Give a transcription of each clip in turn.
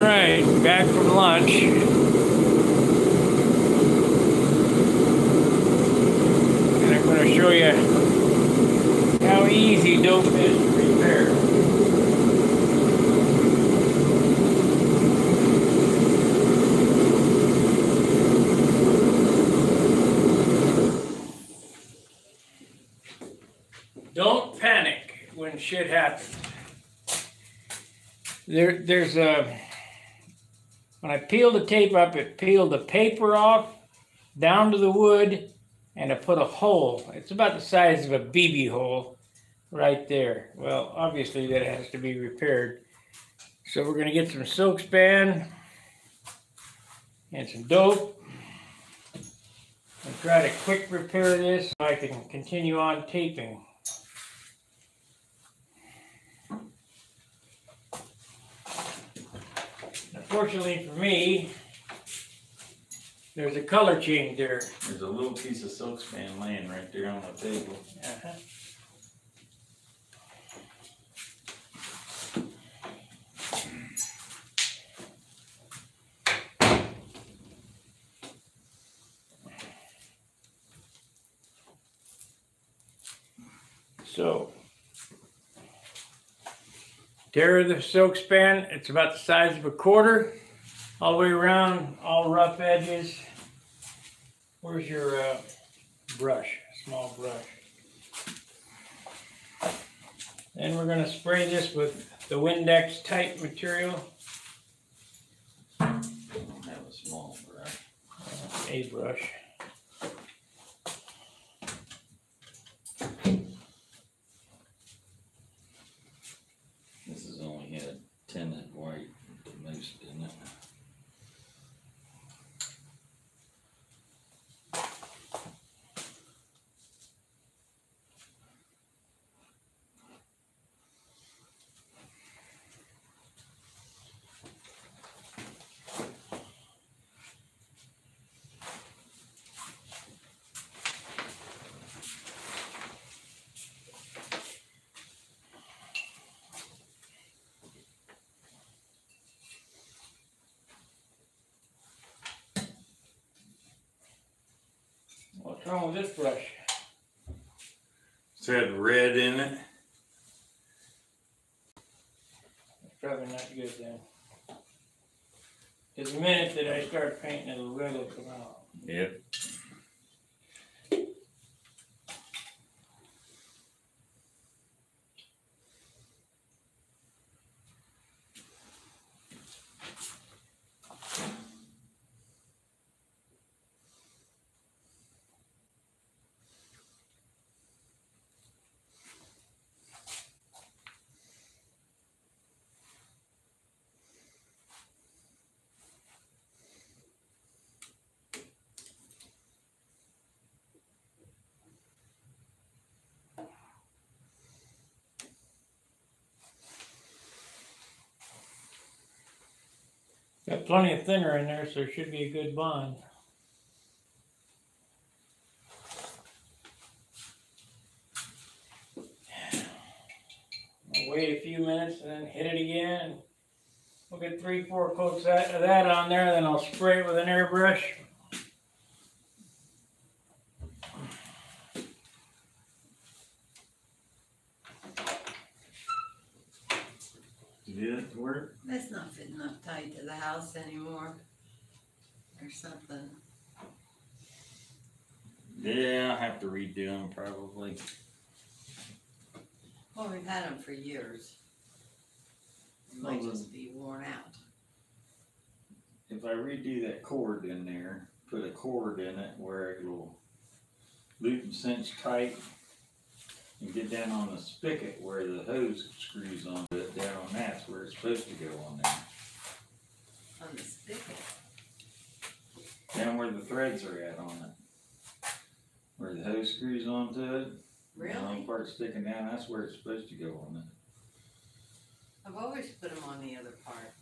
Right, back from lunch. And I'm gonna show you how easy dope is to repair. Don't panic when shit happens. There, there's a, when I peeled the tape up, it peeled the paper off down to the wood and it put a hole. It's about the size of a BB hole right there. Well, obviously that has to be repaired. So we're gonna get some Silkspan and some dope and try to quick repair this so I can continue on taping. Unfortunately for me, there's a color change there. There's a little piece of Silkspan laying right there on the table. Uh-huh. So, tear the Silkspan, it's about the size of a quarter, all the way around, all rough edges. Where's your uh, brush, small brush? Then we're gonna spray this with the Windex type material, Have a small brush. a brush. This is only had tinted white the most, didn't it? What's wrong with this brush? It's had red in it. It's probably not good then. Cause the minute that I start painting, it'll really come out. Yep. Got plenty of thinner in there, so it should be a good bond. I'll Wait a few minutes and then hit it again. We'll get three, four coats of that on there, then I'll spray it with an airbrush. Did it work? That's not fitting up tight to the house anymore. Or something. Yeah, I'll have to redo them probably. Well, we've had them for years. Well, Might then- just be worn out. If I redo that cord in there, put a cord in it where it'll loop and cinch tight and get down on the spigot where the hose screws onto it, down on that's where it's supposed to go on there. On the spigot. Down where the threads are at on it. Where the hose screws onto it. The Really? long part sticking down, that's where it's supposed to go on it. I've always put them on the other part.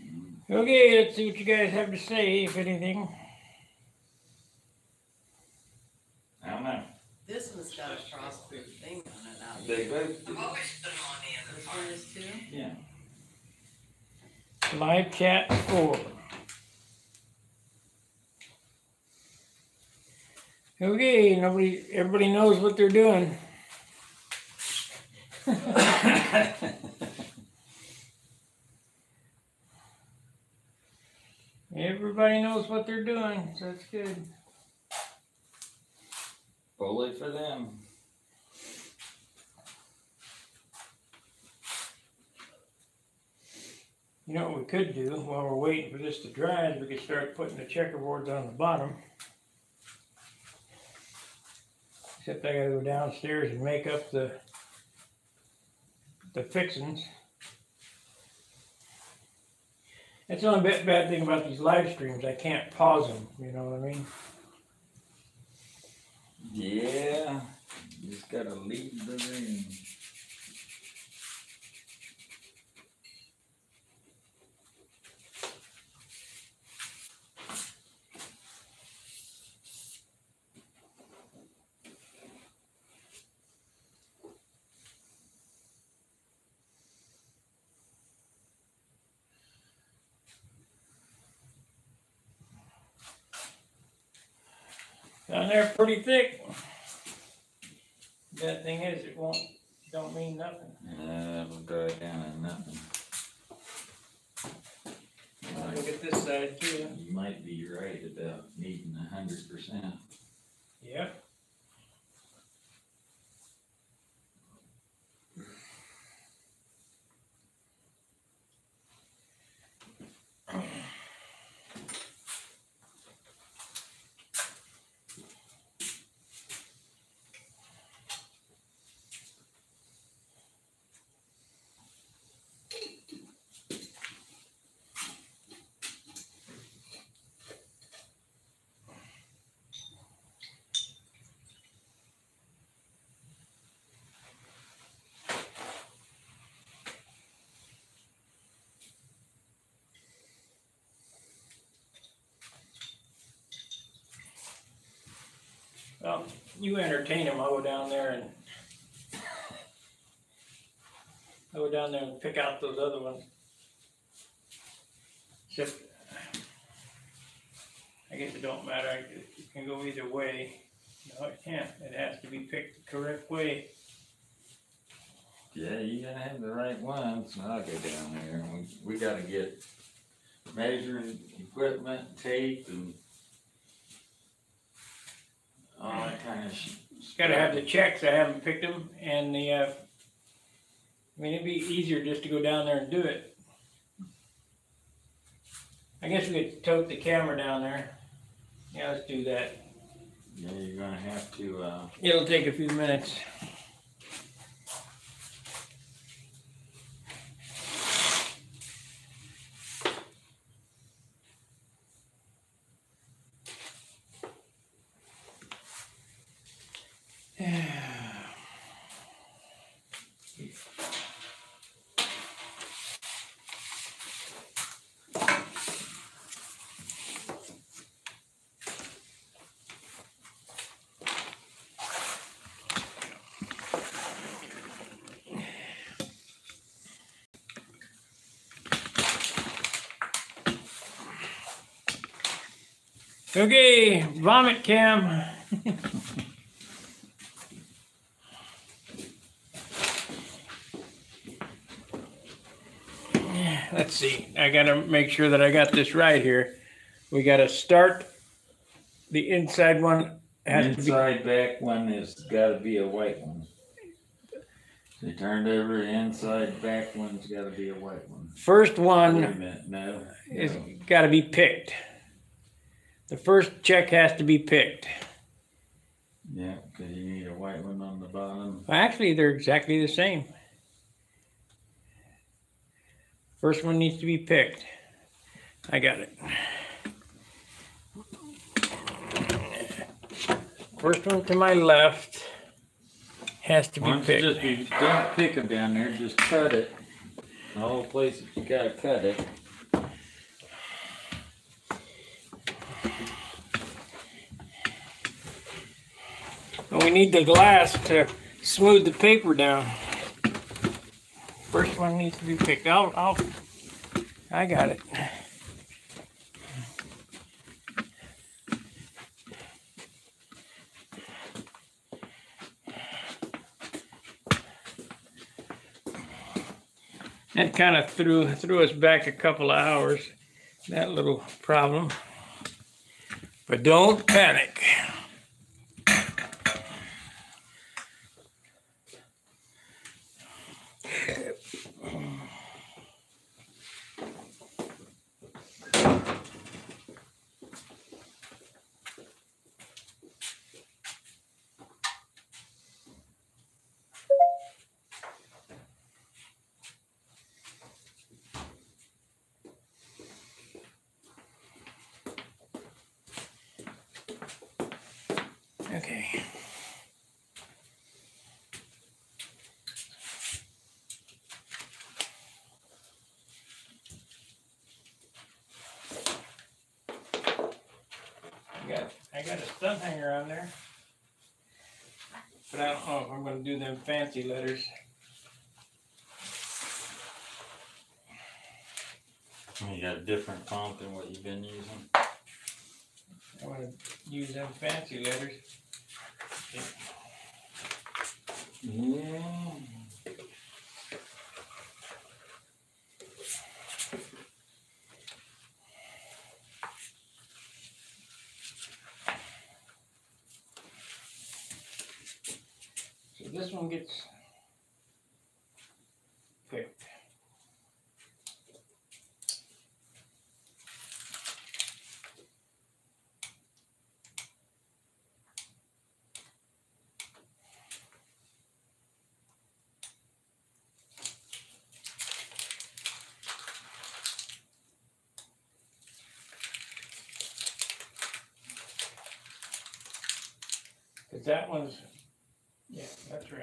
Mm. Okay, let's see what you guys have to say, if anything. I don't know. This one's got a frostproof thing on it out They there. both do. I've always put them on the other part. This one is too? Yeah. So Live chat four. Okay, nobody, everybody knows what they're doing. Everybody knows what they're doing, so that's good. Bully for them. You know what we could do while we're waiting for this to dry is we could start putting the checkerboards on the bottom. Except I gotta go downstairs and make up the the fixings. That's the only bit bad thing about these live streams. I can't pause them. You know what I mean? Yeah, you just gotta leave the room. There, pretty thick. That thing is, it won't. Don't mean nothing. Yeah, it'll dry down and nothing. Look at this side too. You might be right about needing a hundred percent. Yep. Well, you entertain him. I'll go down there and I'll go down there and pick out those other ones. Except, I guess it don't matter. It can go either way. No, it can't. It has to be picked the correct way. Yeah, you gotta have the right ones, and I'll go down there, we, we gotta get measuring equipment, tape, and all that kind of sh- gotta have the checks. I haven't picked them and the, uh, I mean, it'd be easier just to go down there and do it. I guess we could tote the camera down there. Yeah, let's do that. Yeah, you're gonna have to, uh, It'll take a few minutes. Okay, vomit cam. Let's see, I gotta make sure that I got this right here. We gotta start, the inside one has to be, inside back one has gotta be a white one. They turned over, the inside back one's gotta be a white one. first Wait a one minute, no. is no. gotta be picked. The first check has to be picked. Yeah, you need a white one on the bottom. Actually, they're exactly the same. First one needs to be picked. I got it. First one to my left has to Why be picked. just be, don't pick them down there, just cut it. All the places you gotta cut it. And we need the glass to smooth the paper down. First one needs to be picked. I'll, I'll, I got it. That kind of threw threw us back a couple of hours. That little problem. But don't panic. Okay. I got I got a Stunt Hangar on there. But I don't know if I'm gonna do them fancy letters. You got a different font than what you've been using? I wanna use them fancy letters. Yeah. So this one gets picked. Cause that one's, yeah, that's right.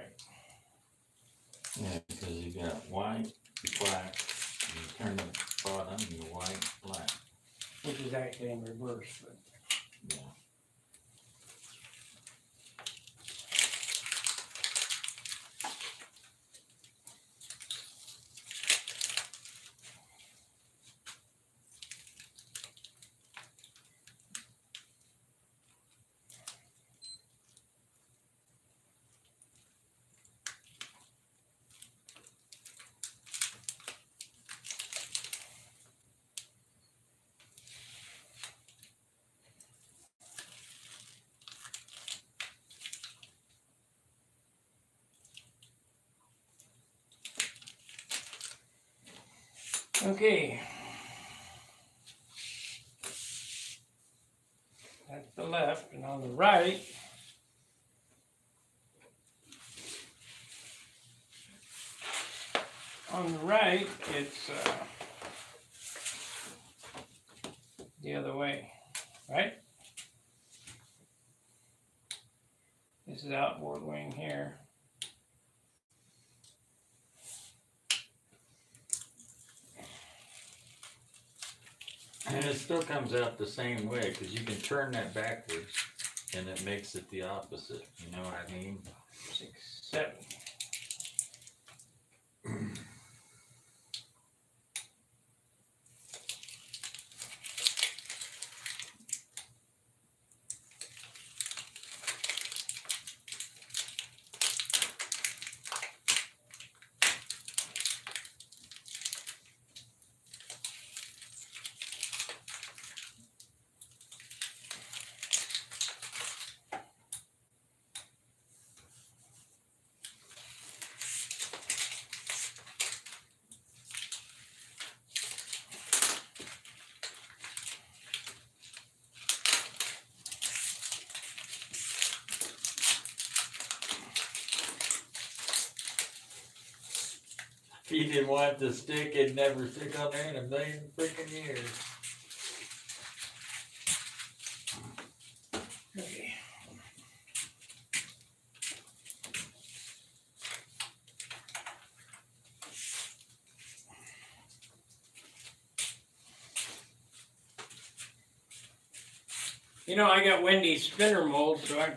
Yeah, because you got white, black, and you turn the bottom, you white, black, Which is but Okay. That's the left, and on the right. On the right, it's uh, the other way, right? This is outboard wing here. And it still comes out the same way, cause you can turn that backwards and it makes it the opposite, you know what I mean? six, seven. If you didn't want to stick, it'd never stick on there in a million freaking years. Okay. You know, I got Wendy's spinner mold, so I,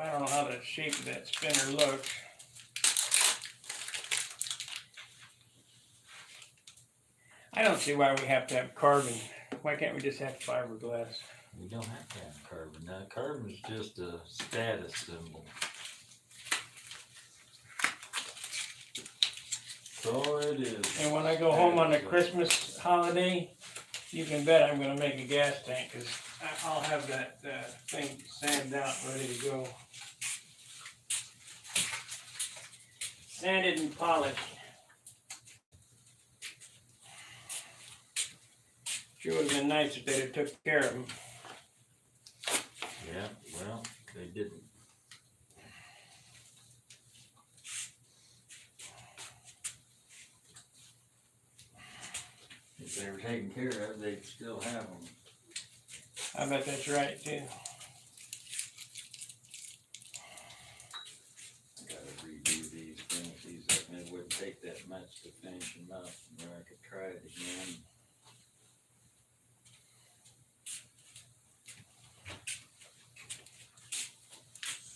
I don't know how the shape of that spinner looks. I don't see why we have to have carbon. Why can't we just have fiberglass? We don't have to have carbon, now carbon's just a status symbol. So it is. And when I go home on the Christmas holiday, you can bet I'm gonna make a gas tank, cause I- I'll have that, uh, thing sanded out, ready to go. Sanded and polished. Sure would've been nice if they'd have took care of them. Yeah, well, they didn't. If they were taken care of, they'd still have them. I bet that's right too. I gotta redo these, finish these up, and it wouldn't take that much to finish them up, and then I could try it again.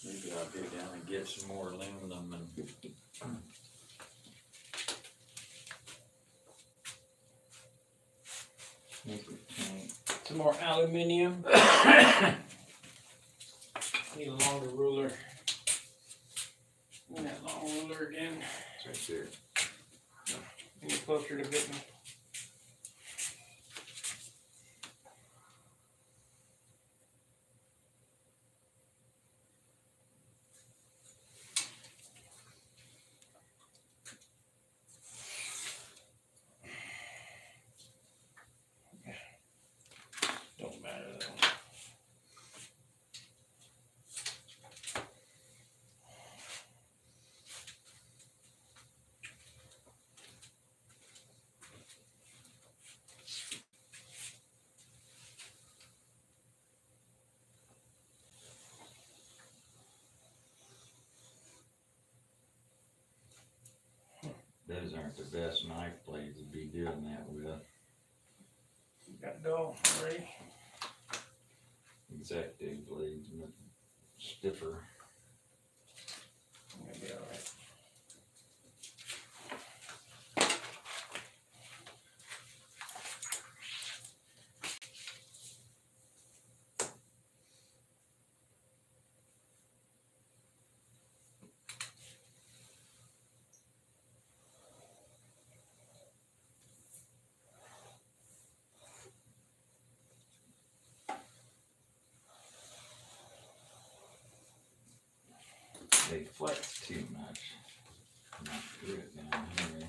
Maybe I'll go down and get some more aluminum and. Make it tank. Some more aluminium. Need a longer ruler. Need that long ruler again. Right there. Any closer to getting. Don't matter though. Those aren't the best knife blades to be doing that with. Got dough ready. Exacto blades, stiffer. Gonna be alright. They flex too much. Not do it down here.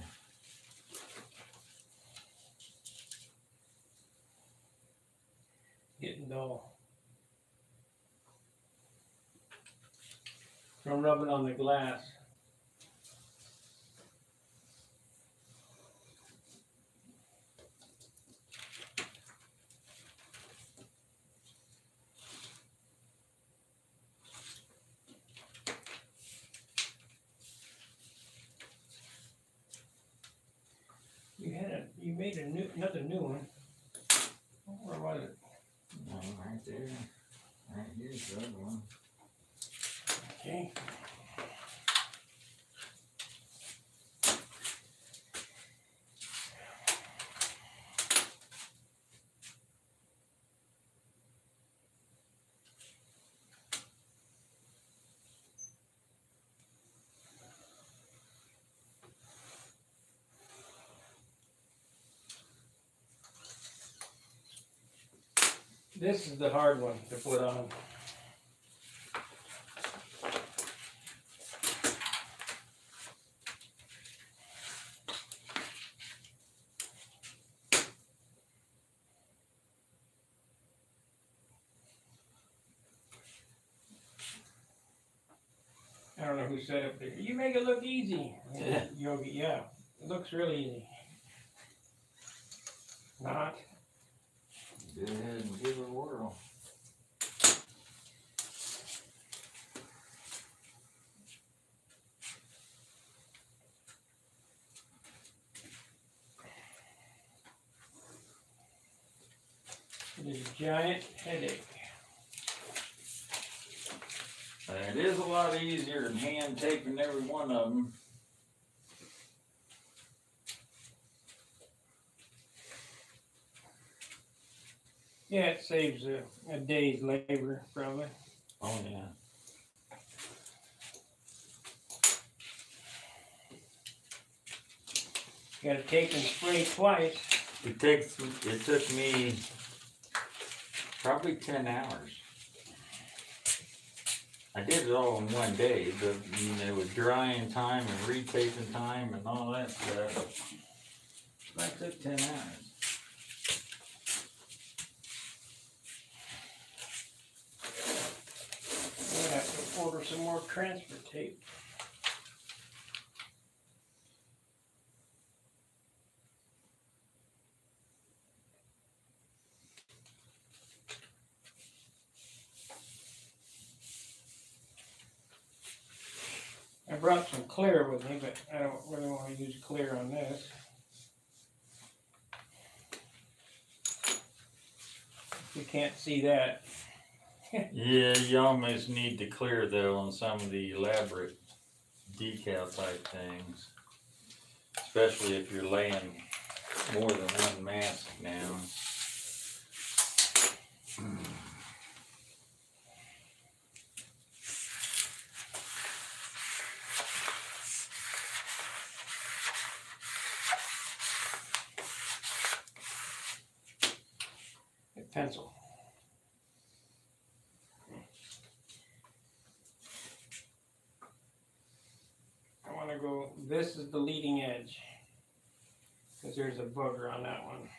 Getting dull. From rubbing on the glass. You had a, you made a new, another new one. Where was it? No, right there. Right here's the other one. Okay. This is the hard one to put on. I don't know who said it, but you make it look easy. Yeah. Yogi, yeah, it looks really easy. Not. Go ahead and give it a whirl. It is a giant headache. And it is a lot easier than hand taping every one of them. Yeah, it saves a, a day's labor probably. Oh, yeah. Gotta take and spray twice. It takes, it took me probably ten hours. I did it all in one day, but, you know, with drying time and retaping time and all that stuff. That took ten hours. We'll have to order some more transfer tape. I brought some clear with me, but I don't really wanna use clear on this. You can't see that. Yeah, you almost need to clear though on some of the elaborate decal type things. Especially if you're laying more than one mask down. pencil. I wanna go, this is the leading edge. Cause there's a booger on that one.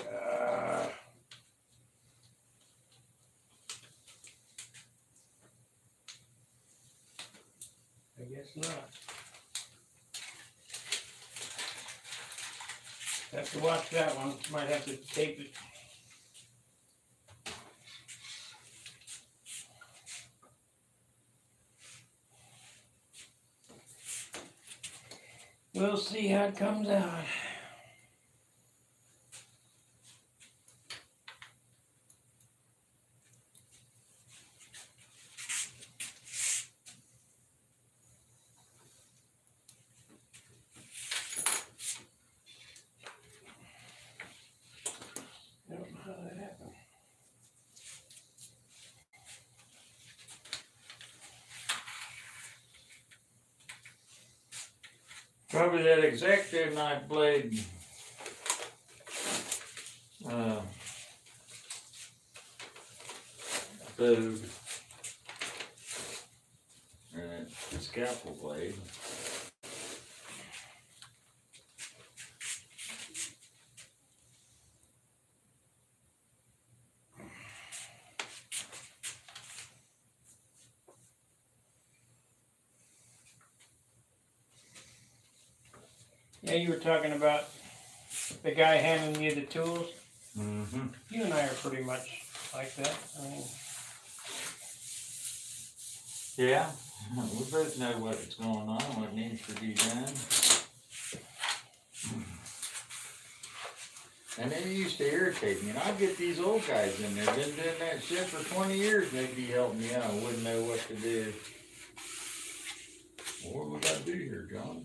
Uh, I guess Have to watch that one, might have to tape it. We'll see how it comes out. I don't know how that happened. Exacto knife blade. Uh. Bowed. And that scalpel blade. You were talking about the guy handing you the tools. Mm-hmm. You and I are pretty much like that. I mean, Yeah, we both know what's going on, what needs to be done. And it used to irritate me, and I'd get these old guys in there, been doing that shit for twenty years, they'd be helping me out, I wouldn't know what to do. What we gotta do here, John?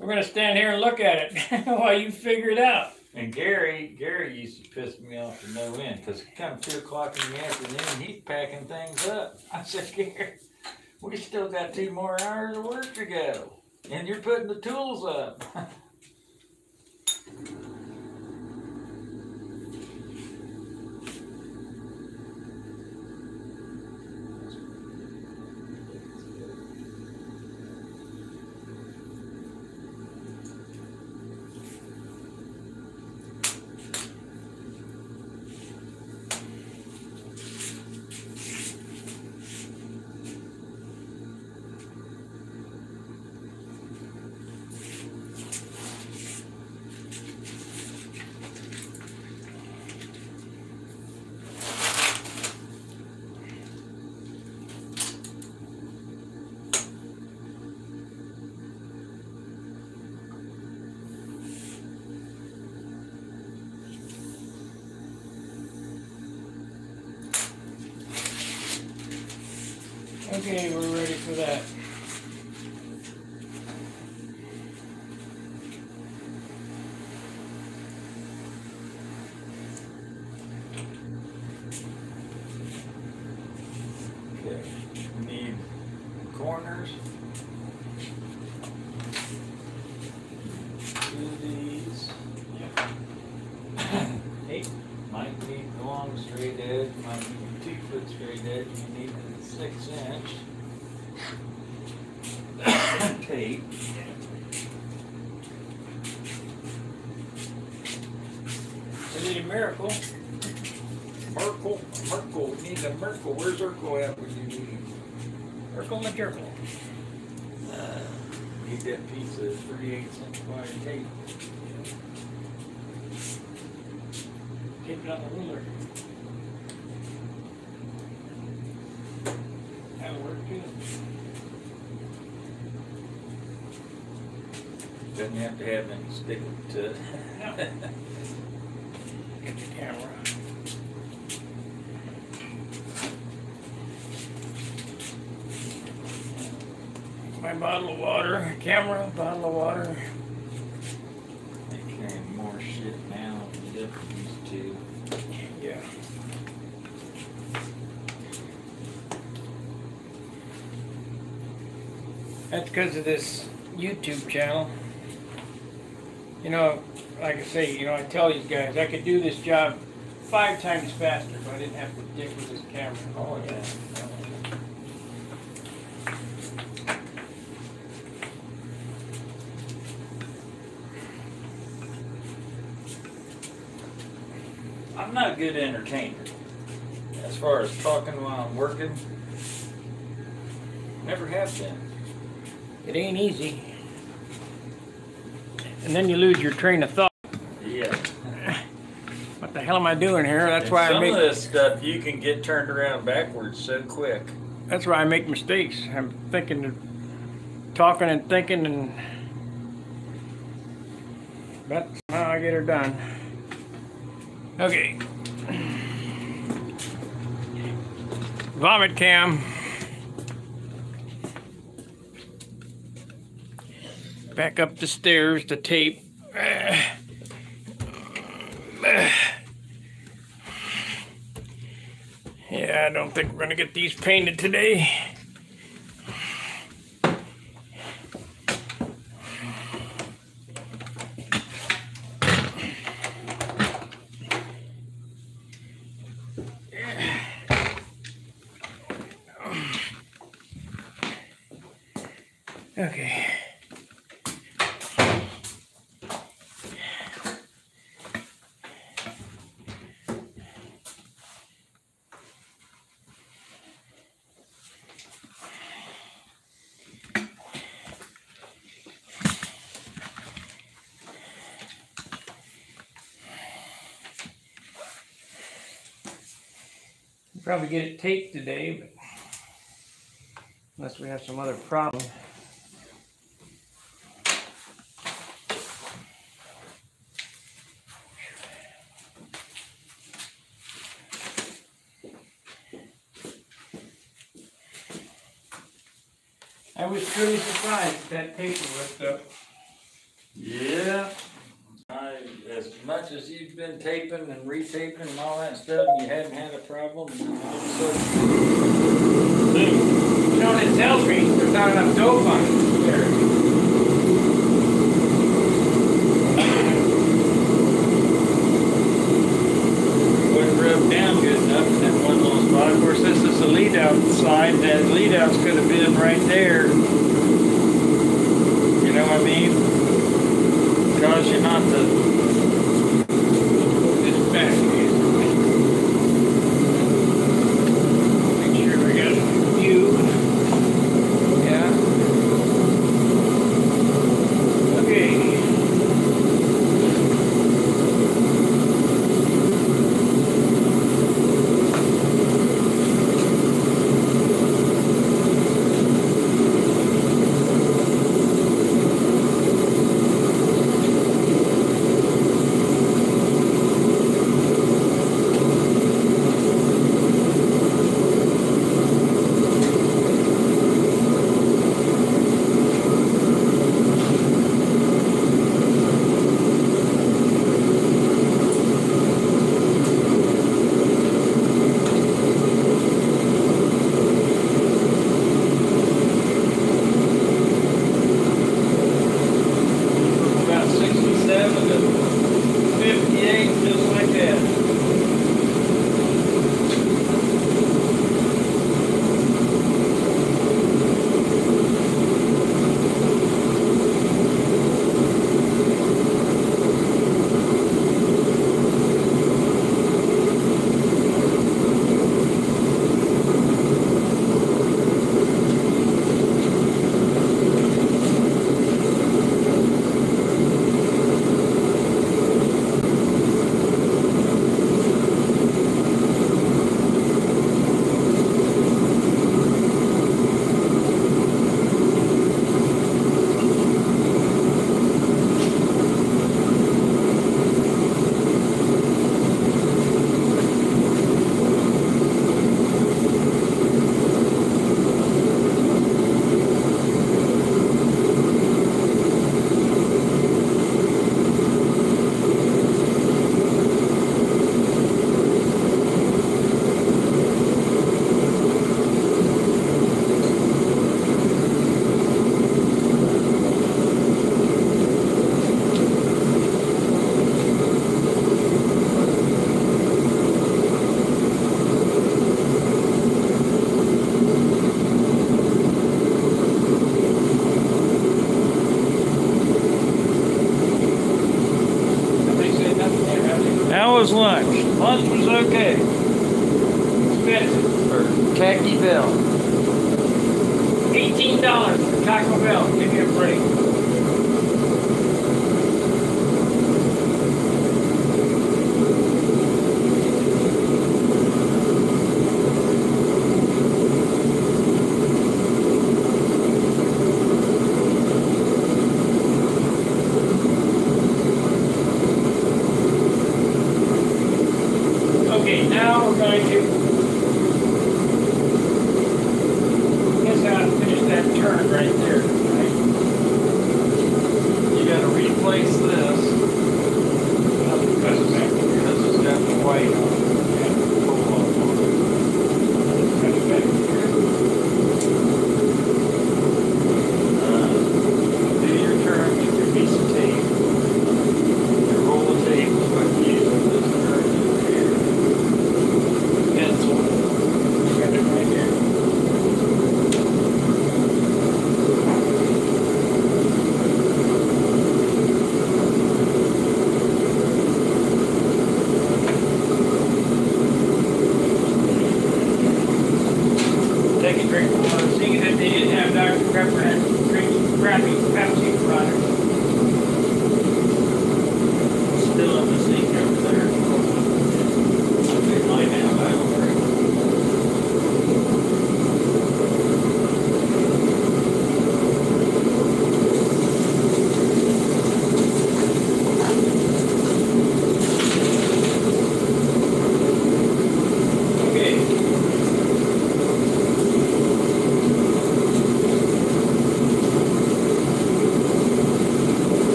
We're gonna stand here and look at it while you figure it out. And Gary, Gary used to piss me off to no end, cause come two o'clock in the afternoon, he's packing things up. I said, Gary, we still got two more hours of work to go, and you're putting the tools up. A miracle? Merkle, Merkle, we need a Merkle, where's Urkel at when you need him? Miracle McGurkle. Uh, Need that piece of three eighths inch wire tape. Tape it on the ruler. That'll work too. Doesn't have to have any stick to it. No. Get the camera. My bottle of water, camera, bottle of water. They carrying more shit now than they used to. Yeah. That's because of this YouTube channel. You know, like I say, you know, I tell these guys, I could do this job five times faster if I didn't have to dick with this camera. Oh, yeah. I'm not a good entertainer. As far as talking while I'm working, never have been. It ain't easy. And then you lose your train of thought. Yeah. What the hell am I doing here? That's And why I some make of this stuff you can get turned around backwards so quick. that's why I make mistakes. I'm thinking and talking and thinking and but somehow I get her done. Okay. Vomit cam. Back up the stairs to tape. Yeah, I don't think we're gonna get these painted today. Probably get it taped today, but unless we have some other problem. I was truly surprised that paper ripped up. Yeah. I, as much as you've been taping and retaping and all that stuff, you haven't had boom. You know what it tells me? There's not enough dope on it. It's okay.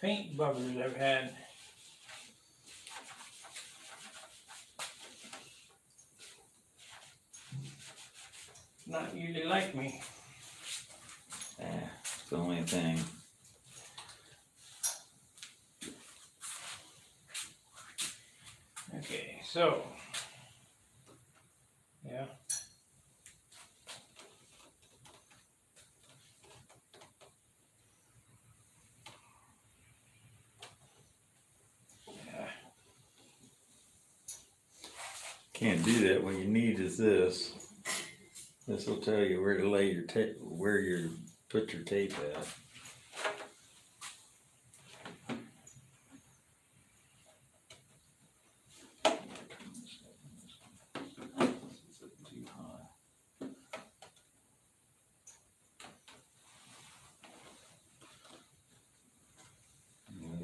paint bubblers I've had. Not usually like me. Yeah, it's the only thing. Okay, so, yeah. Can't do that. What you need is this. This will tell you where to lay your tape, where you put your tape at.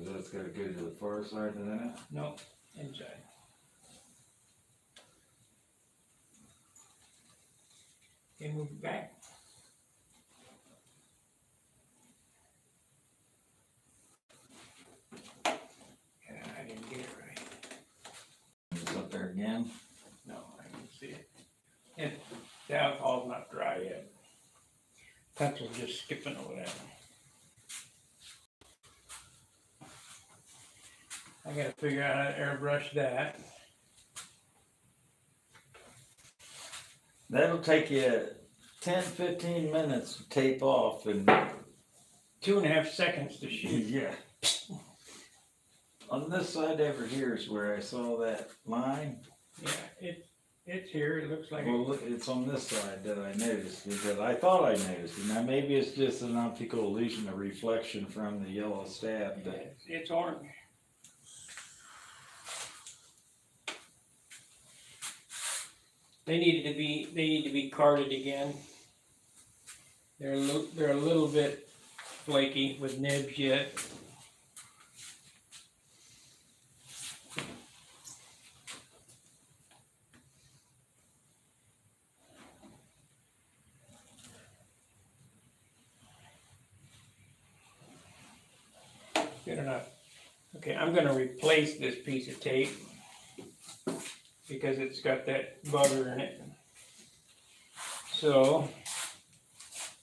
That's got to go to the far side of that? Nope. Enjoy. Okay, move it back. Yeah, I didn't get it right. It's up there again. No, I can't see it. And the alcohol's not dry yet. Pencil's just skipping over that. I gotta figure out how to airbrush that. That'll take you 10, 15 minutes to tape off and, Two and a half seconds to shoot. yeah. On this side over here is where I saw that line. Yeah, it, it's here, it looks like, Well, look, it's on this side that I noticed, because I thought I noticed it. Now, maybe it's just an optical illusion, a reflection from the yellow stab, but it's, it's orange. They needed to be, they need to be carded again. They're a they're a little bit flaky with nibs yet. Good enough. Okay, I'm gonna replace this piece of tape because it's got that butter in it. So,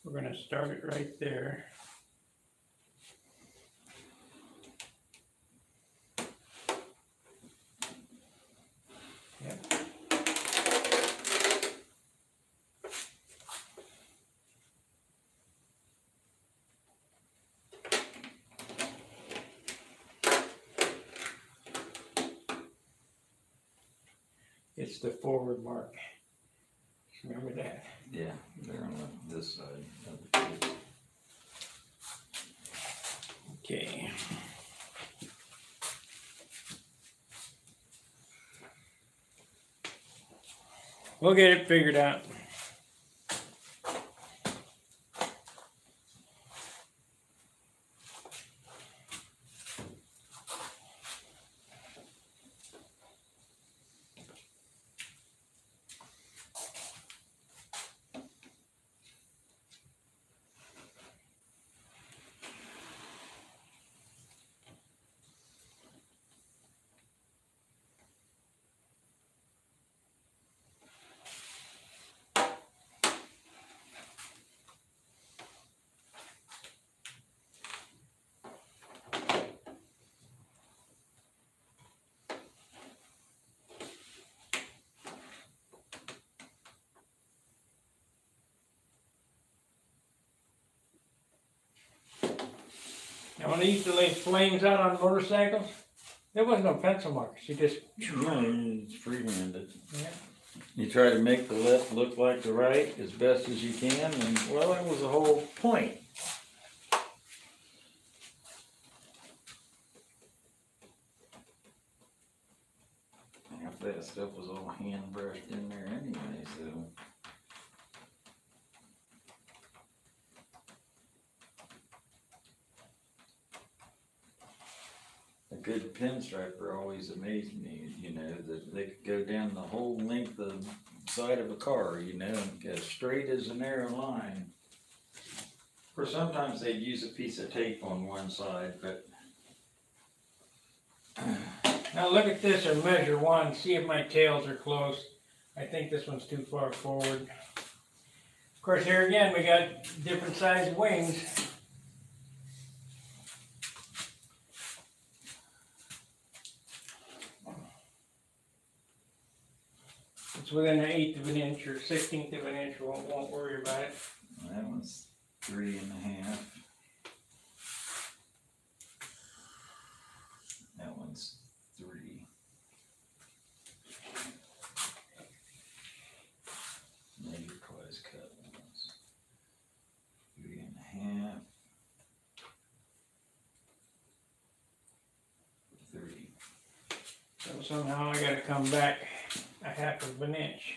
we're gonna start it right there. It's the forward mark. Remember that? yeah, they're on the- this side. Okay. We'll get it figured out. When I used to lay flames out on motorcycles, there was no pencil marks. You just, No, it's freehanded. yeah. You try to make the left look like the right as best as you can, and well, that was the whole point. Half that stuff was all hand brushed in there anyway, so. A good pinstriper always amazed me, you know, that they could go down the whole length of side of a car, you know, and as straight as a narrow line. Or sometimes they'd use a piece of tape on one side, but Now look at this and measure one, see if my tails are close. I think this one's too far forward. Of course, here again, we got different sized wings. It's within an eighth of an inch or sixteenth of an inch, we won't, won't worry about it. that one's three and a half. That one's three. Close cut ones. Three and a half. Three. So somehow I gotta come back a half of an inch.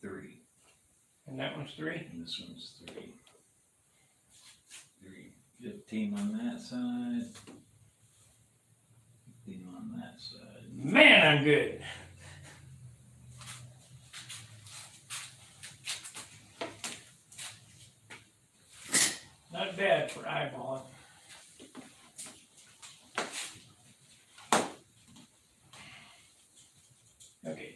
Three. And that one's three? And this one's three. Fifteen on that side. Fifteen on that side. Man, I'm good. Not bad for eyeballing. Okay.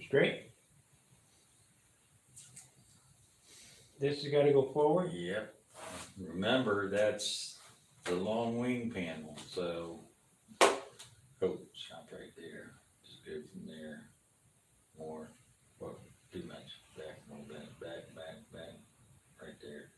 Straight. Has gotta go forward. Yep. Remember, that's the long wing panel, so. Oh, stop right there. Just go from there. More, well, too much. Back, back, back, back, right there.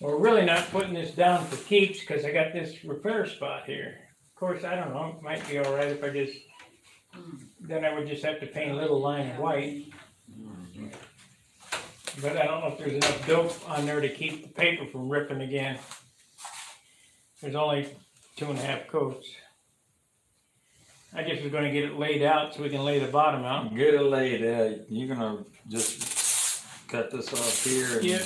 We're really not putting this down for keeps, cause I got this repair spot here. Of course, I don't know, it might be alright if I just, then I would just have to paint a little line of white. But I don't know if there's enough dope on there to keep the paper from ripping again. There's only two and a half coats. I just was gonna get it laid out so we can lay the bottom out. Get it laid out. You're gonna just cut this off here and. Yep.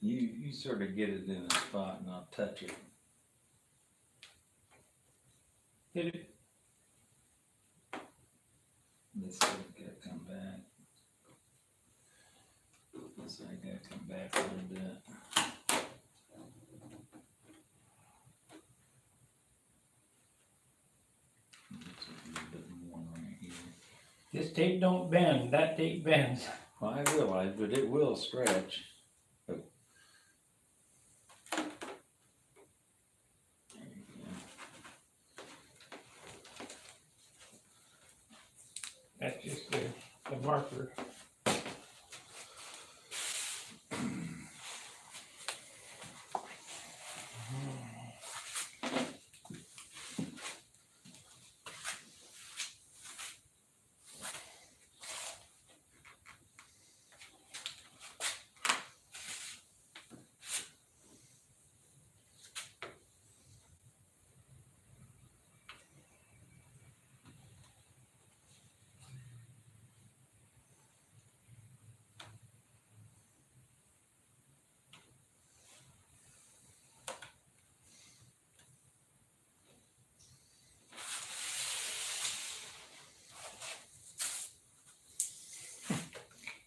You, you sort of get it in a spot and I'll touch it. Did it, This side gotta come back. This side gotta come back a little bit. Looks like a little bit more right here. this tape don't bend, that tape bends. Well, I realize, but it will stretch. Oh. There you go. That's just the, the marker.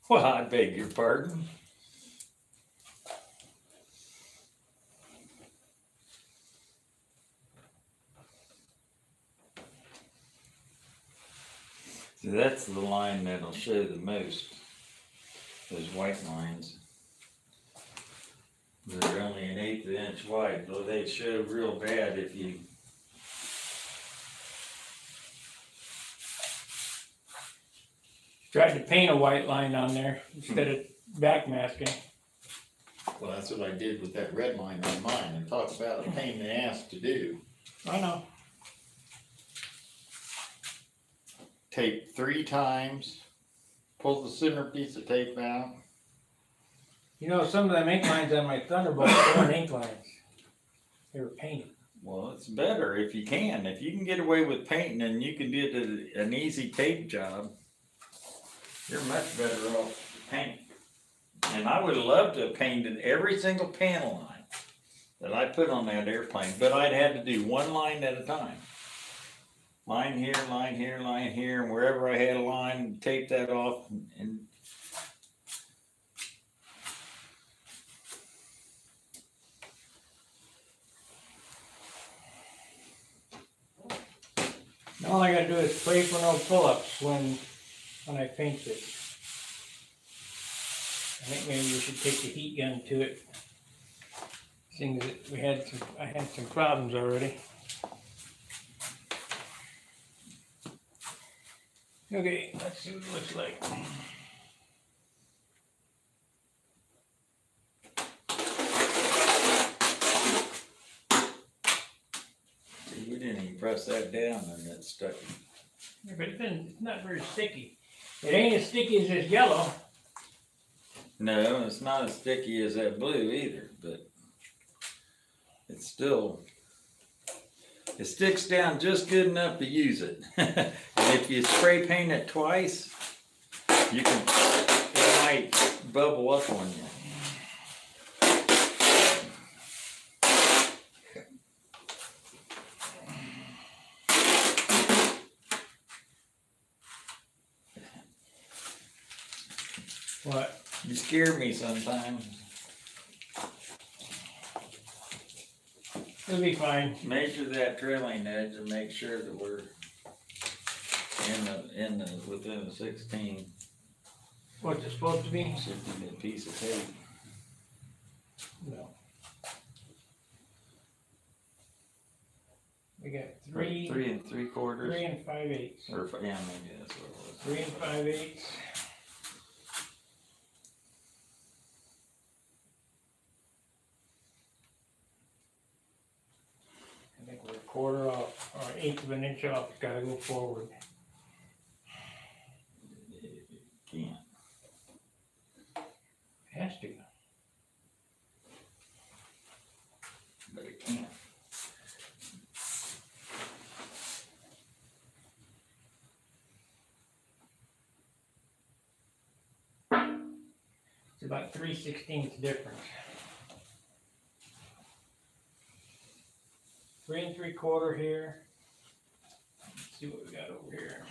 Well, I beg your pardon. See, that's the line that'll show the most, those white lines. They're only an eighth of an inch wide, though they show real bad if you, Tried to paint a white line on there instead of backmasking. Well, that's what I did with that red line on mine, and talk about a pain in the ass to do. I know. Tape three times, pull the center piece of tape out. You know, some of them ink lines on my Thunderbolt weren't ink lines. They were painted. well, it's better if you can. If you can get away with painting and you can do it an easy tape job, you're much better off to paint. And I would love to have painted every single panel line that I put on that airplane, but I'd had to do one line at a time. Line here, line here, line here, and wherever I had a line, tape that off and All I gotta do is pray for no pull-ups when, when I paint this. I think maybe we should take the heat gun to it. Seeing that we had some, I had some problems already. Okay, let's see what it looks like. You didn't even press that down and it stuck. Yeah, But it's been, it's not very sticky. It ain't as sticky as this yellow. No, it's not as sticky as that blue either, but it's still, it sticks down just good enough to use it. And if you spray paint it twice, you can, it might bubble up on you. What? You scare me sometimes. It'll be fine. Measure that trailing edge and make sure that we're in the, in the, within the sixteen, What's it supposed to be? be a piece of tape. No. We got three, Three and three quarters, three and five eighths. or, yeah, maybe that's what it was. Three and five eighths. I think we're a quarter off, or eighth of an inch off, It's gotta go forward. Can't, Has to. but it can't. It's about three sixteenths difference. Three and three quarter here. Let's see what we got over here.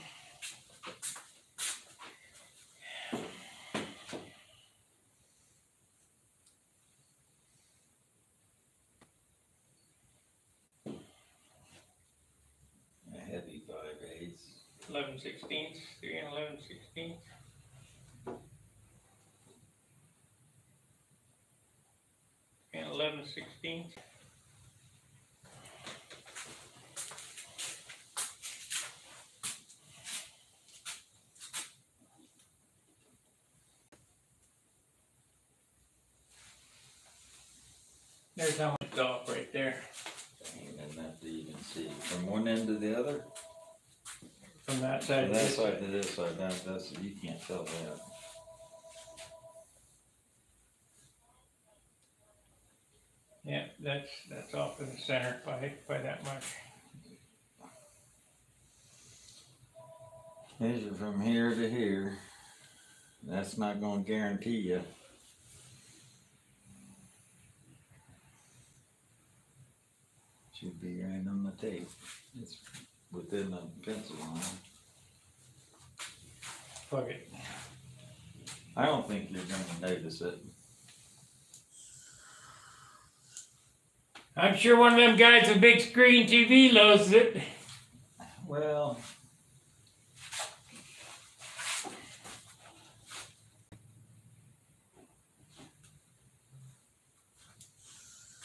A heavy five eighths. Eleven sixteenths, three and eleven sixteenths. And eleven sixteenths. There's how much off right there, Ain't enough to even see, from one end to the other, from that side from to that this side side. to this side, that, that's, you can't tell that. Yeah, that's, that's off in the center by, by that much. Measure from here to here, that's not gonna guarantee you. Should be right on the tape, it's within the pencil line. Fuck it. I don't think you're gonna notice it. I'm sure one of them guys with big screen TV knows it. Well.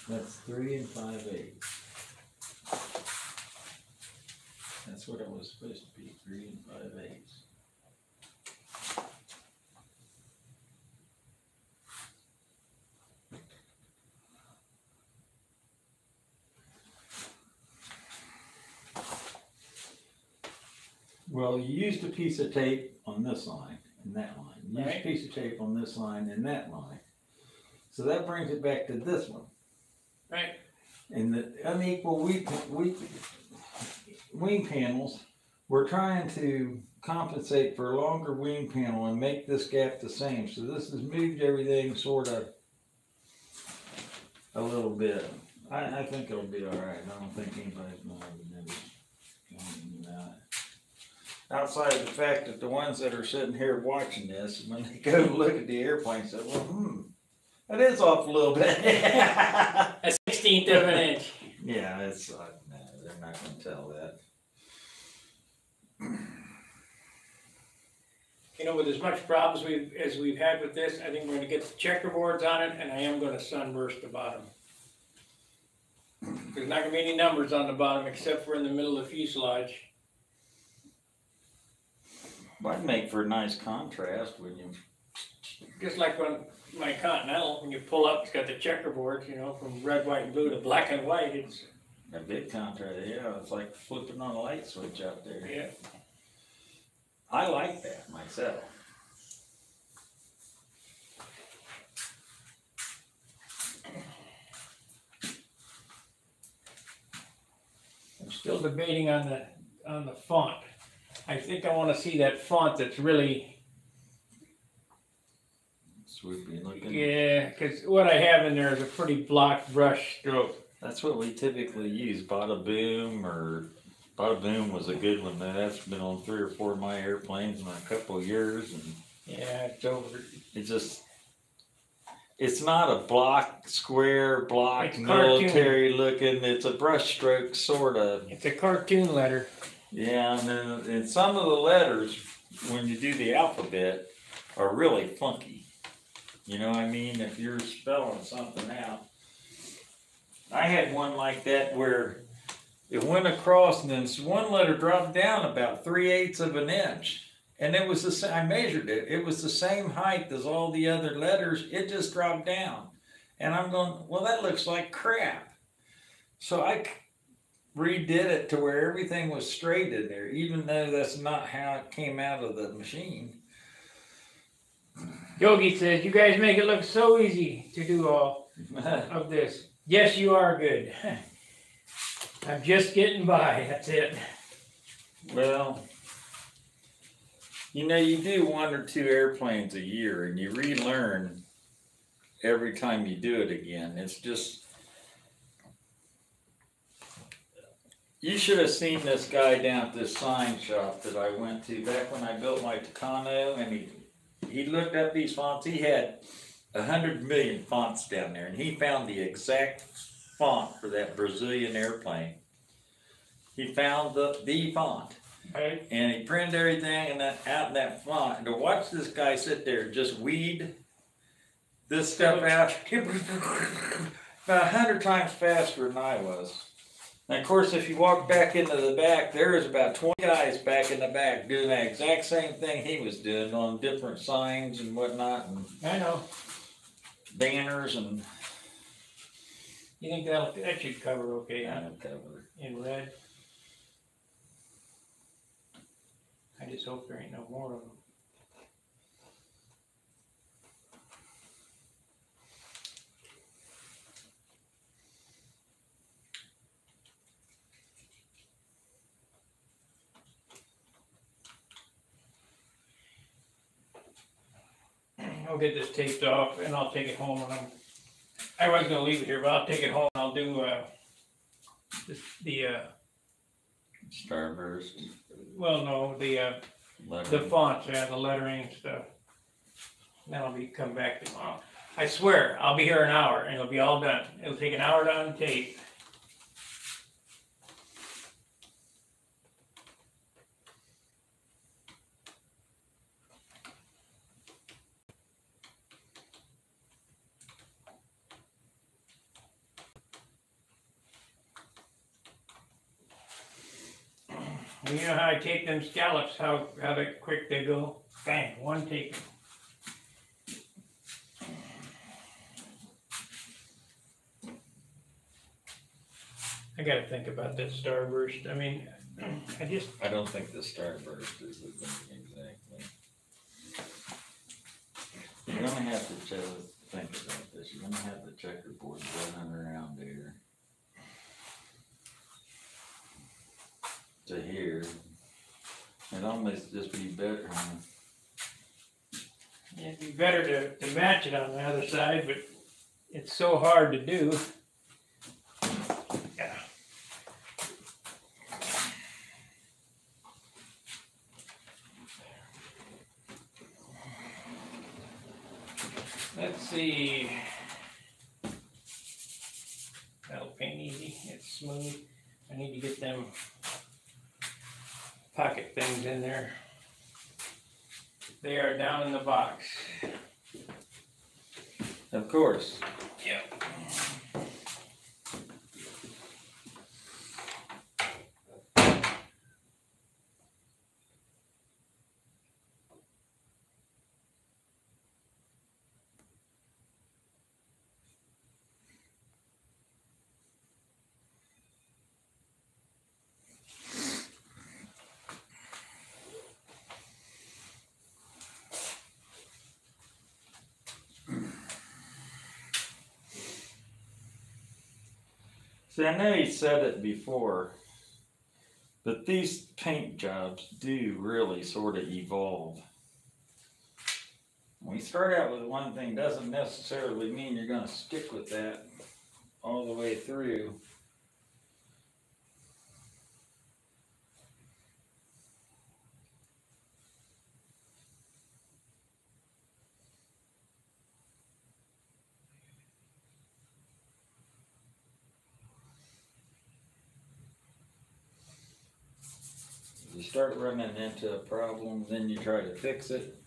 That's three and five eighths. That's what it was supposed to be, three and five eighths. Well, you used a piece of tape on this line and that line. You used a piece of tape on this line and that line. So that brings it back to this one. Right. And the unequal wing, wing, wing panels, we're trying to compensate for a longer wing panel and make this gap the same. So this has moved everything sort of a little bit. I, I think it'll be all right. I don't think anybody's gonna have a notice. Outside of the fact that the ones that are sitting here watching this, when they go look at the airplane, say, well, hmm, that is off a little bit. A sixteenth of an inch. Yeah, it's, uh, no, they're not gonna tell that. You know, with as much problems we've, as we've had with this, I think we're gonna get the checkerboards on it and I am gonna sunburst the bottom. There's not gonna be any numbers on the bottom except for in the middle of the fuselage. Might make for a nice contrast when you, Just like when my Continental, when you pull up, it's got the checkerboard, you know, from red, white, and blue to black and white, it's, a big contrast, yeah, it's like flipping on a light switch out there. yeah. I like that myself. I'm still debating on the, on the font. I think I wanna see that font that's really, Swoopy looking. yeah, cause what I have in there is a pretty block brush stroke. That's what we typically use, Bada Boom or Bada Boom was a good one. That's been on three or four of my airplanes in a couple of years and Yeah, it's over, it just it's not a block square block It's cartoon. military looking it's a brush stroke sort of it's a cartoon letter. yeah and then and some of the letters when you do the alphabet are really funky you know what i mean if you're spelling something out i had one like that where it went across and then one letter dropped down about three eighths of an inch and it was the same, I measured it, it was the same height as all the other letters, it just dropped down. And I'm going, well, that looks like crap. So I redid it to where everything was straight in there, even though that's not how it came out of the machine. Yogi says, you guys make it look so easy to do all of this. Yes, you are good. I'm just getting by, that's it. well, you know, you do one or two airplanes a year and you relearn every time you do it again. It's just, You should have seen this guy down at this sign shop that I went to back when I built my Tucano and he, he looked up these fonts, he had a hundred million fonts down there and he found the exact font for that Brazilian airplane. He found the, the font Right? and he printed everything and that, out in that font, and to watch this guy sit there just weed this stuff out, about a hundred times faster than I was. And of course, if you walk back into the back, there is about twenty guys back in the back doing that exact same thing he was doing on different signs and whatnot, and I know. Banners and. You think that'll, that should cover okay, huh? cover. In red? I just hope there ain't no more of them. I'll get this taped off and I'll take it home and I'm, I was gonna leave it here, but I'll take it home and I'll do, uh, this, the, uh, Starburst, well, no, the, uh, the fonts, yeah, the lettering and stuff. Then I'll be, come back tomorrow. I swear, I'll be here an hour and it'll be all done. It'll take an hour to untape. And you know how I take them scallops, how, how the quick they go? Bang, one take. I gotta think about that starburst. I mean, I just, I don't think the Starburst is the thing exactly. You're gonna have to check, think about this, you're gonna have the checkerboard running around there. To here. It almost just be better, it'd be better to, to match it on the other side, but it's so hard to do. Yeah. Let's see. That'll paint easy, it's smooth. I need to get them pocket things in there. They are down in the box. Of course. Yep. See, I know he said it before, but these paint jobs do really sort of evolve. When you start out with one thing, doesn't necessarily mean you're gonna stick with that all the way through. You start running into a problem, then you try to fix it.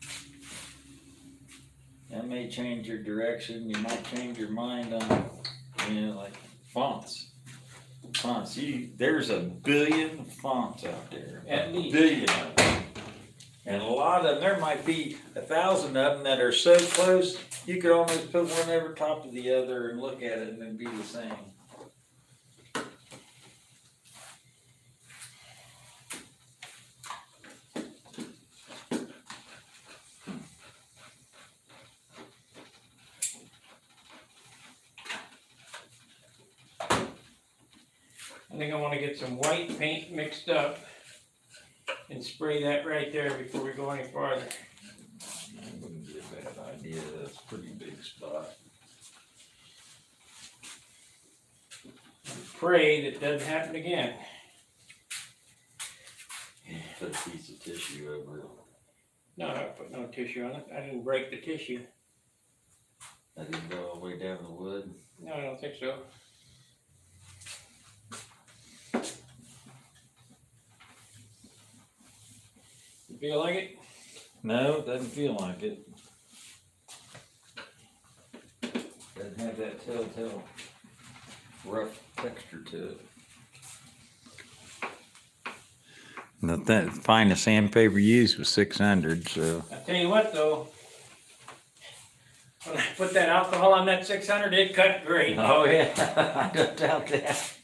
That may change your direction, you might change your mind on, you know, like fonts. Fonts, you, there's a billion fonts out there. At a least. Billion of them. And a lot of them, there might be a thousand of them that are so close, you could almost put one over top of the other and look at it and it'd be the same. Get some white paint mixed up and spray that right there before we go any farther. Wouldn't be a bad idea, that's a pretty big spot. Pray that doesn't happen again. Put a piece of tissue over it. No, I put no tissue on it. I didn't break the tissue. I didn't go all the way down the wood. No, I don't think so. You feel like it? No, it doesn't feel like it. Doesn't have that telltale rough texture to it. The th- finest sandpaper used was six hundred, so. I tell you what though. When I put that alcohol on that six hundred, it cut great. Oh, yeah, I don't doubt that.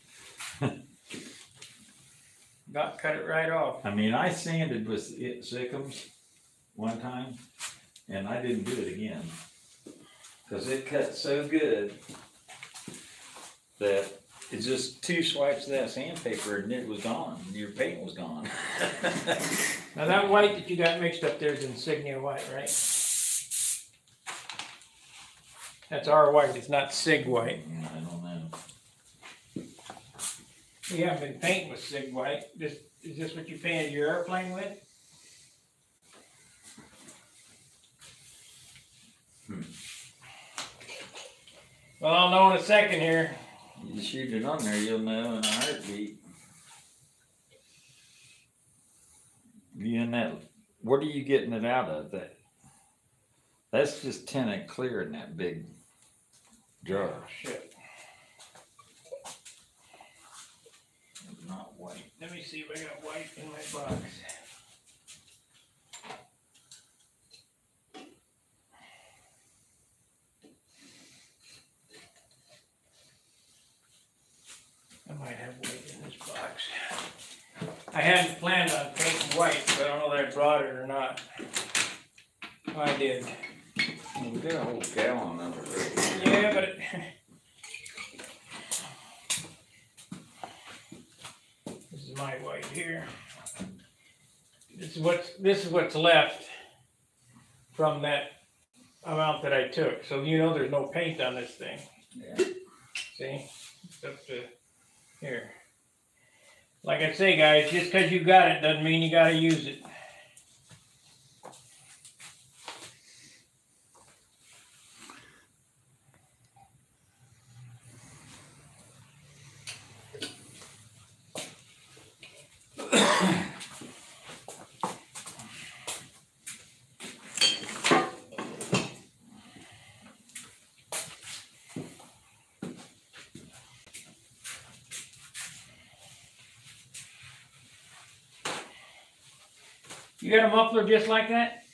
About cut it right off. I mean, I sanded with it Sickums one time, and I didn't do it again. Cause it cut so good that it's just two swipes of that sandpaper and it was gone, your paint was gone. Now that white that you got mixed up there is insignia white, right? That's our white, it's not sig white. I don't. We haven't been painting with sig white. This, is this what you painted your airplane with? Hmm. Well, I'll know in a second here. You shoot it on there, you'll know in a heartbeat. You and that, what are you getting it out of that? That's just tinted clear in that big jar. Oh, Shit. Not white. Let me see if I got white in my box. I might have white in this box. I hadn't planned on painting white, but I don't know that I brought it or not. I did. We got a whole gallon of it Yeah, but it. This is my white here. This is what's, this is what's left from that amount that I took, so you know there's no paint on this thing, Yeah. see? It's up to here. Like I say, guys, just cause you got it doesn't mean you gotta use it. Got a muffler just like that?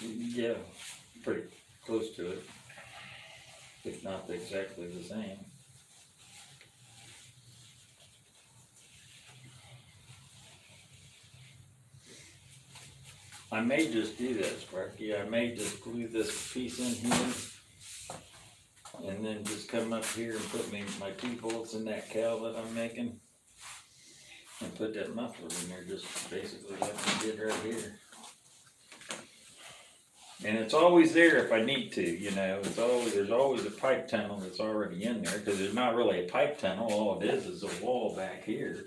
Yeah, pretty close to it. If not exactly the same. I may just do that, Sparky. I may just glue this piece in here and then just come up here and put me my two bolts in that cowl that I'm making. And put that muffler in there just basically like we did right here. And it's always there if I need to, you know. It's always there's always a pipe tunnel that's already in there because there's not really a pipe tunnel. All it is is a wall back here.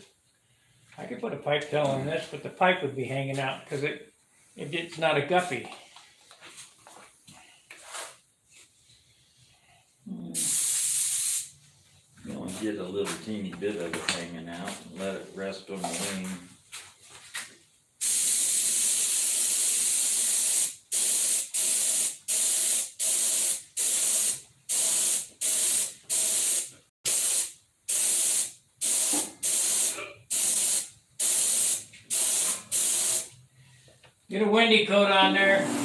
I could put a pipe tunnel in this, but the pipe would be hanging out because it, it it's not a guppy. get a little teeny bit of it hanging out and let it rest on the wing. Get a windy coat on there.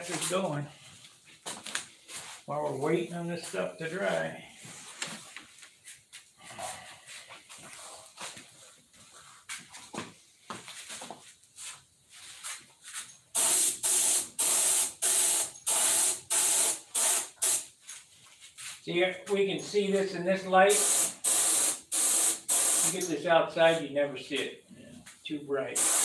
Got this going. While we're waiting on this stuff to dry. See, we can see this in this light. You get this outside, you never see it. Too bright.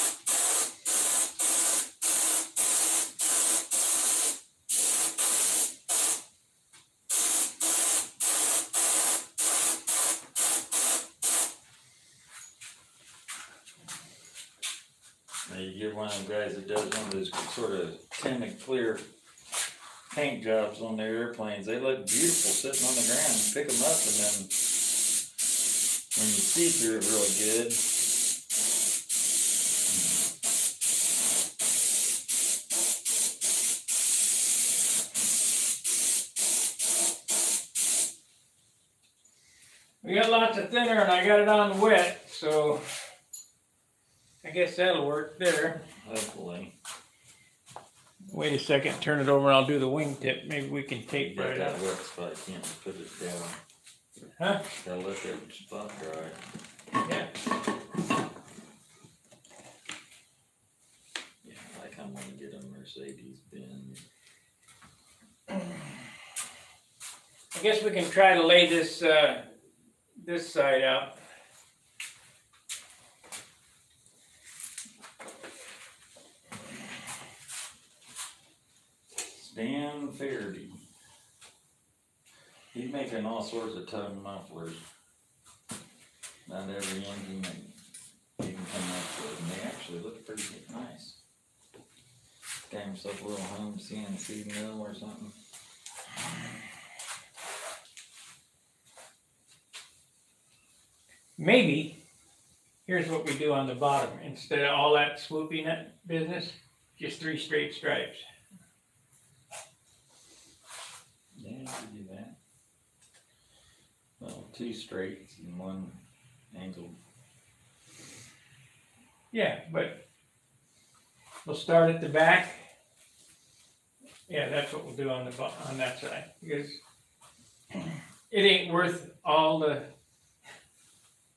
One of them guys that does one of those sort of tinted clear paint jobs on their airplanes, they look beautiful sitting on the ground, you pick them up and then when you see through it really good, We got lots of thinner and I got it on wet, so I guess that'll work there. hopefully. Wait a second, turn it over and I'll do the wingtip. Maybe we can tape Got right that up. wet spot, you can't put it down. Huh? Gotta let that spot dry. Yeah. Yeah, like I kinda wanna get a Mercedes Benz. I guess we can try to lay this, uh, this side out. Stan Fairdy. He's making all sorts of tongue mufflers. Not every engine that he can come up with, and they actually look pretty nice. Got himself a little home CNC mill or something. Maybe, here's what we do on the bottom. Instead of all that swooping business, just three straight stripes. You could do that. Well, two straights and one angled. Yeah, but we'll start at the back. Yeah, that's what we'll do on the, on that side, because it ain't worth all the,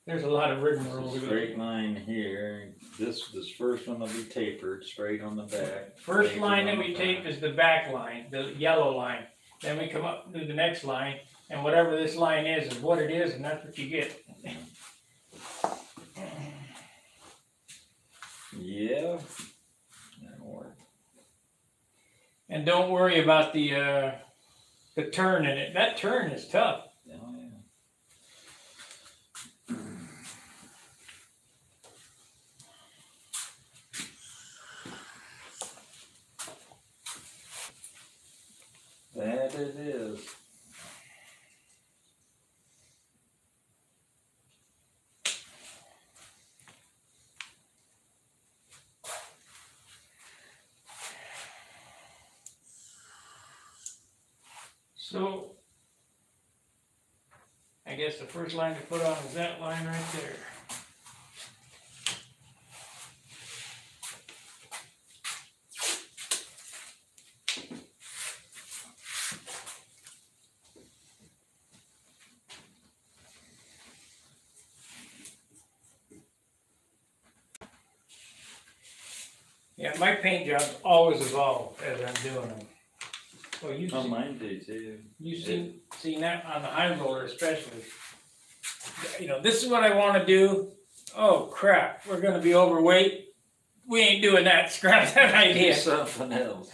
there's a lot of rigmarole. to. Straight line here, this, this first one will be tapered, straight on the back. First line that we tape is the back line, the yellow line. Then we come up to the next line, and whatever this line is, is what it is, and that's what you get. Yeah. That'll work. And don't worry about the, uh, the turn in it. That turn is tough. Oh, yeah. That it is. So, I guess the first line to put on is that line right there. Yeah, my paint jobs always evolve as I'm doing them. Well, you Oh, see, mine too. you see, seen that on the high roller especially. You know, this is what I wanna do. Oh crap, we're gonna be overweight. We ain't doing that, scrap that Do idea. something else.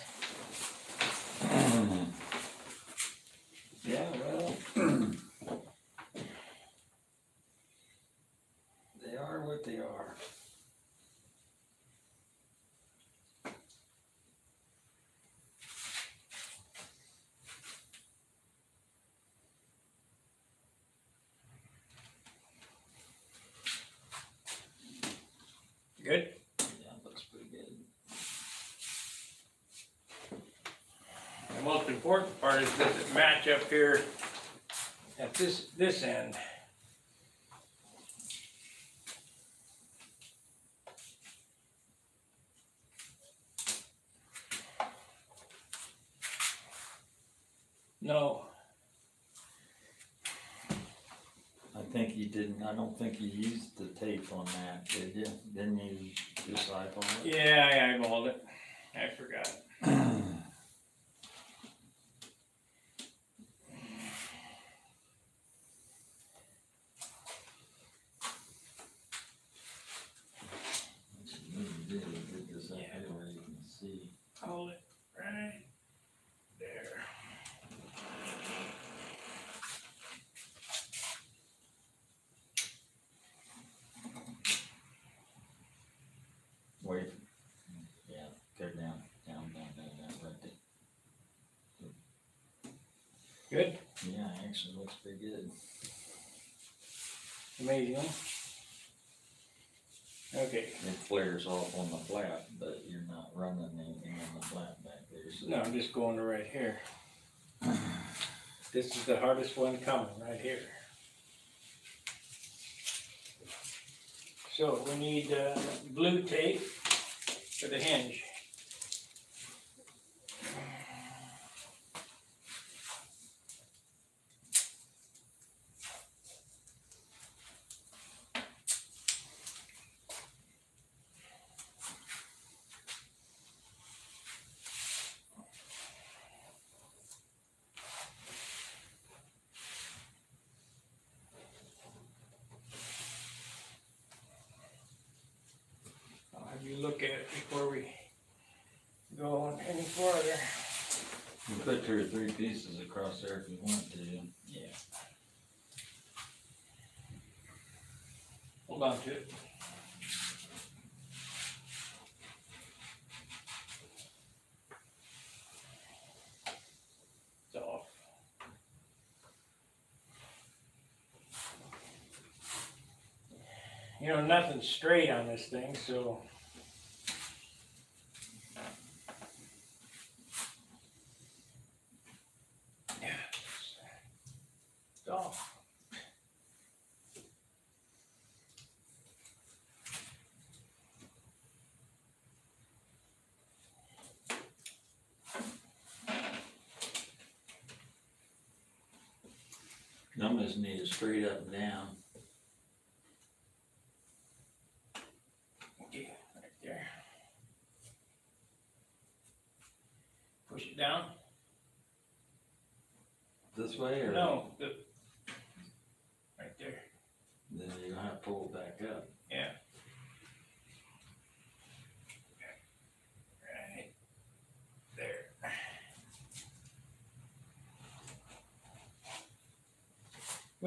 Yeah, well. They are what they are. Good? Yeah, looks pretty good. The most important part is does it match up here at this, this end? No, I think you didn't, I don't think you used the tape on that, did you just eyeball it? yeah, I eyeballed it. I forgot. What you need to do is get this up Yeah. here where you can see. Hold it right there. Wait. Yeah, go down, down, down, down, down, right there. Good, Yeah, actually looks pretty good. amazing. Okay, It flares off on the flat, but you're not running anything on the flat back there, so. no, I'm just going to right here. This is the hardest one coming, right here. So we need, uh, blue tape for the hinge. I'll have you look at it before we go on any further. You put two or three pieces across there if you want to. Yeah. Hold on to it. It's off. You know, nothing's straight on this thing, so. Numbers need it straight up and down. Okay, right there. Push it down? This way or? No, the. Right there, Then you're gonna have to pull it back up. yeah. Right there.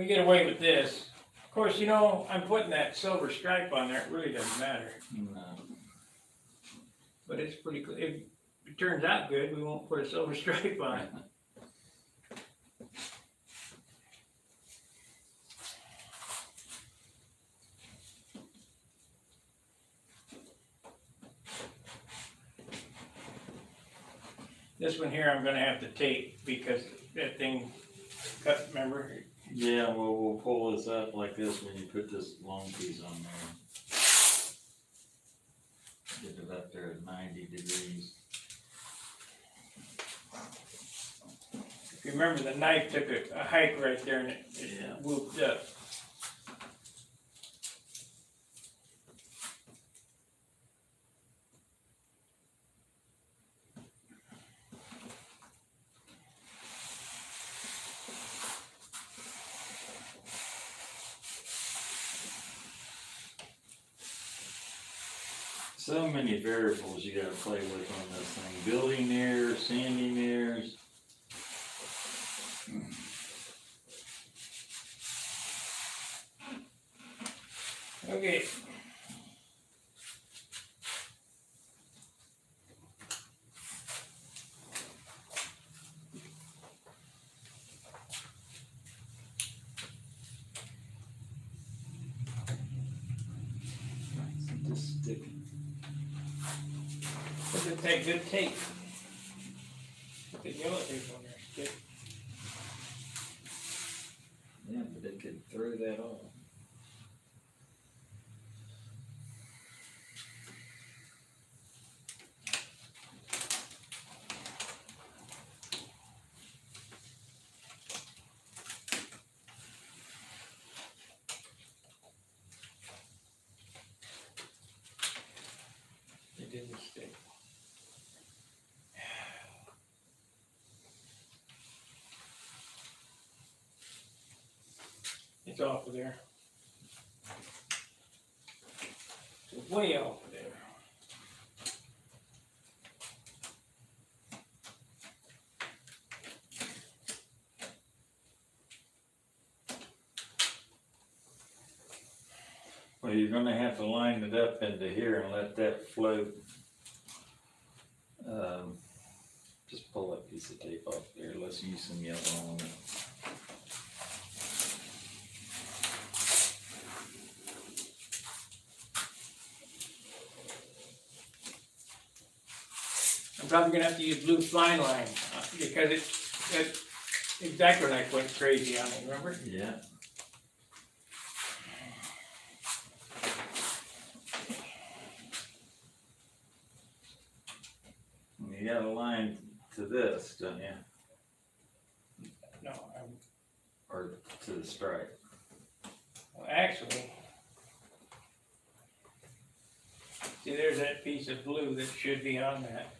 We get away with this. Of course, you know, I'm putting that silver stripe on there, it really doesn't matter, but it's pretty, cl- if it turns out good, we won't put a silver stripe on it. This one here, I'm gonna have to tape because that thing cut, remember? Yeah, well, we'll pull this up like this when you put this long piece on there. Get it up there at ninety degrees. If you remember, the knife took a, a hike right there and it, Yeah. it whooped up. So many variables you gotta play with on this thing, building errors, sanding errors. Okay. Just stick This is take good tape. Put the yellow tape on there, stick. Yeah, but they could throw that off. It's off of there. It's way off of there. Well, you're gonna have to line it up into here and let that float. Um, just pull that piece of tape off there, let's use some yellow on it. I'm probably gonna have to use blue fine line, uh, because it, exactly like went crazy on it, remember? Yeah. You got a line to this, don't you, No, I'm, or to the stripe? well, actually. See, there's that piece of blue that should be on that.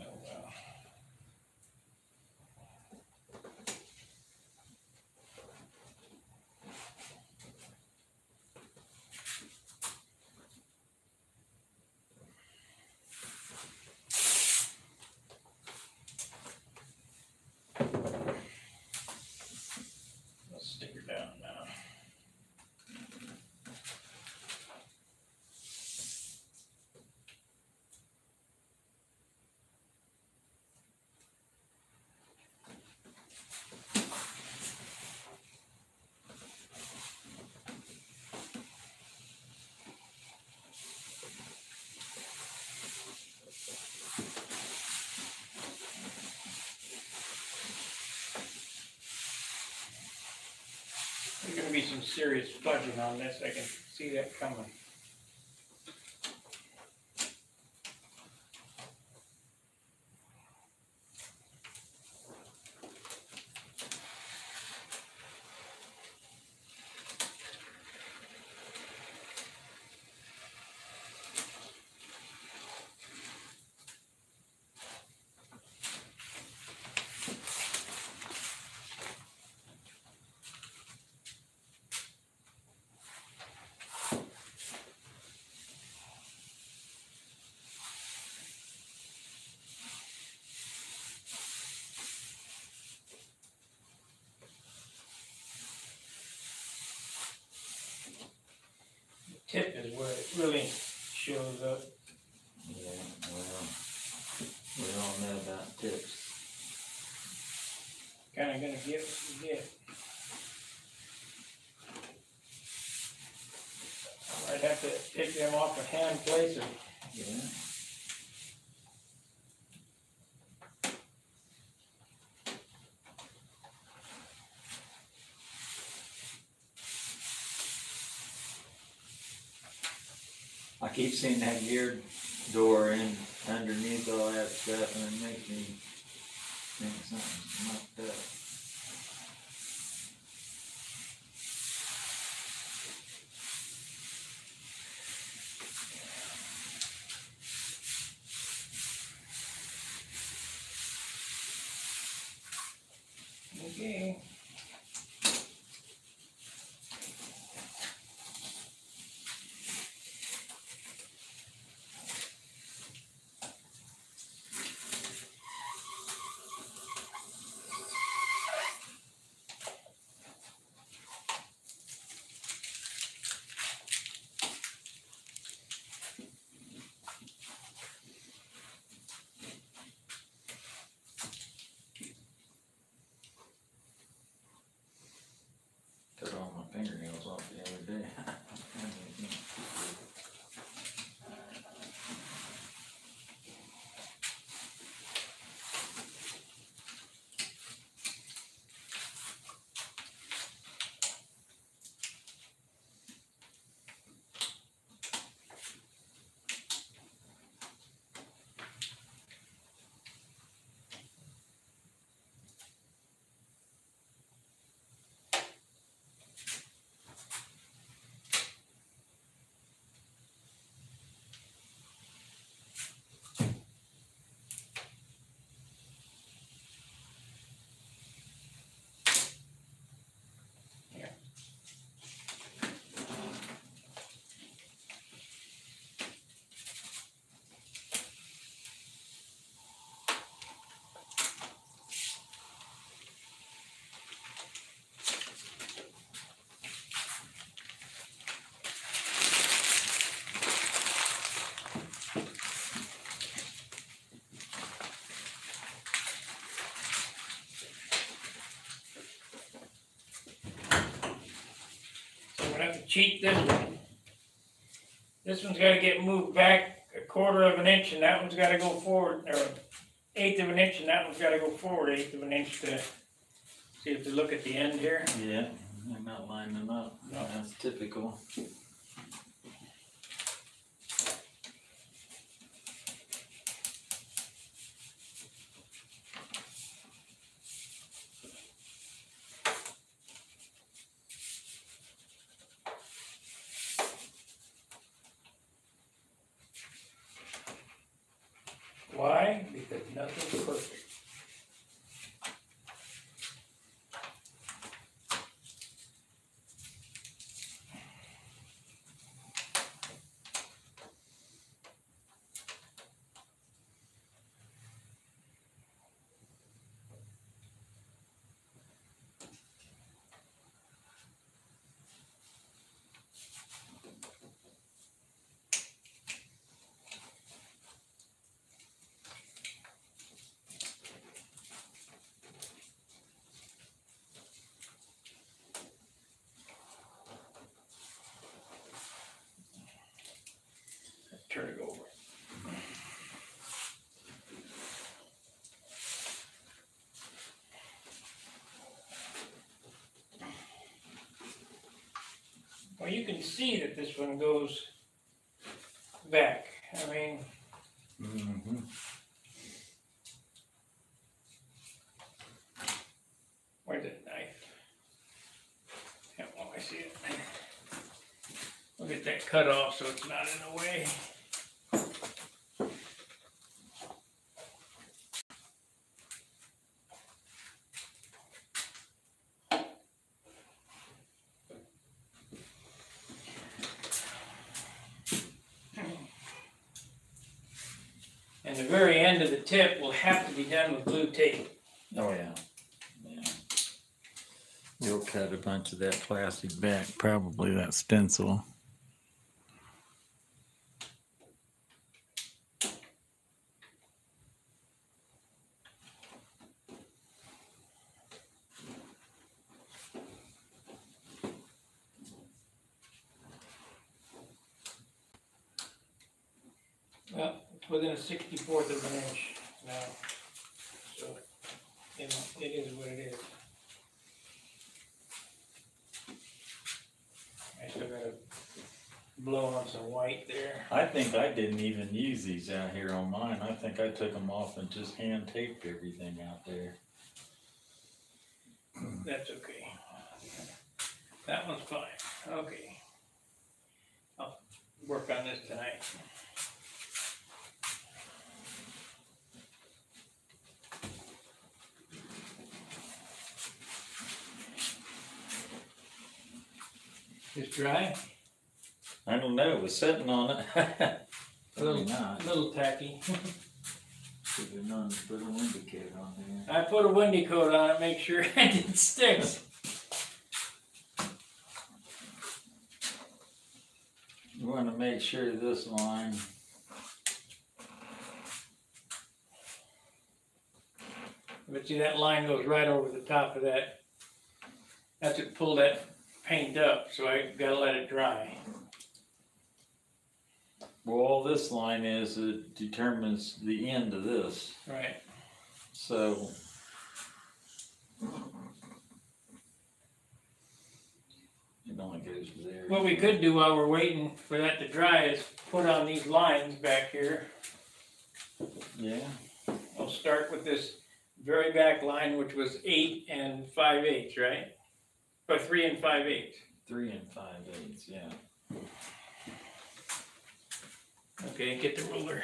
Oh, well. Let's stick her down now. There's gonna be some serious fudging on this, I can see that coming. Tip is where it really shows up. Yeah, well, we all know about tips. Kinda gonna get what you get. I might have to take them off a hand placer. Yeah. I keep seeing that geared door in underneath all that stuff and it makes me cheat this one. This one's gotta get moved back a quarter of an inch and that one's gotta go forward, or eighth of an inch and that one's gotta go forward eighth of an inch to, see if you look at the end here. Yeah, they're not lining them up, No. that's typical. Why? Because nothing's perfect. Turn it over. Well, you can see that this one goes back. I mean, Mm-hmm. where's that knife? Yeah, oh, I see it. We'll get that cut off so it's not in the way. And the very end of the tip will have to be Oh, yeah. You'll cut a bunch of that plastic back, probably that stencil. Well, it's within a sixty-fourth of an inch now, so, you know, it is what it is. I still gotta blow on some white there, I think I didn't even use these out here on mine, I think I took them off and just hand taped everything out there. that's okay. That one's fine, okay. I'll work on this tonight. It's dry? I don't know, it was sitting on it. A little, not, little tacky. put a kit on there. I put a windy coat on it, make sure it didn't stick. You wanna make sure this line, But see, that line goes right over the top of that. That's to pull that paint up, so I gotta let it dry. Well, all this line is, it determines the end of this, Right. so. It only goes there. What we could do while we're waiting for that to dry is put on these lines back here. Yeah, I'll start with this very back line, which was eight and five eighths, right? Or three and five eighths. three and five eighths, yeah. Okay, get the ruler.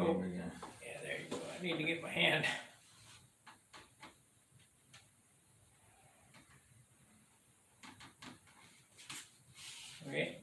Oh, we got- Yeah, there you go. I need to get my hand. Okay.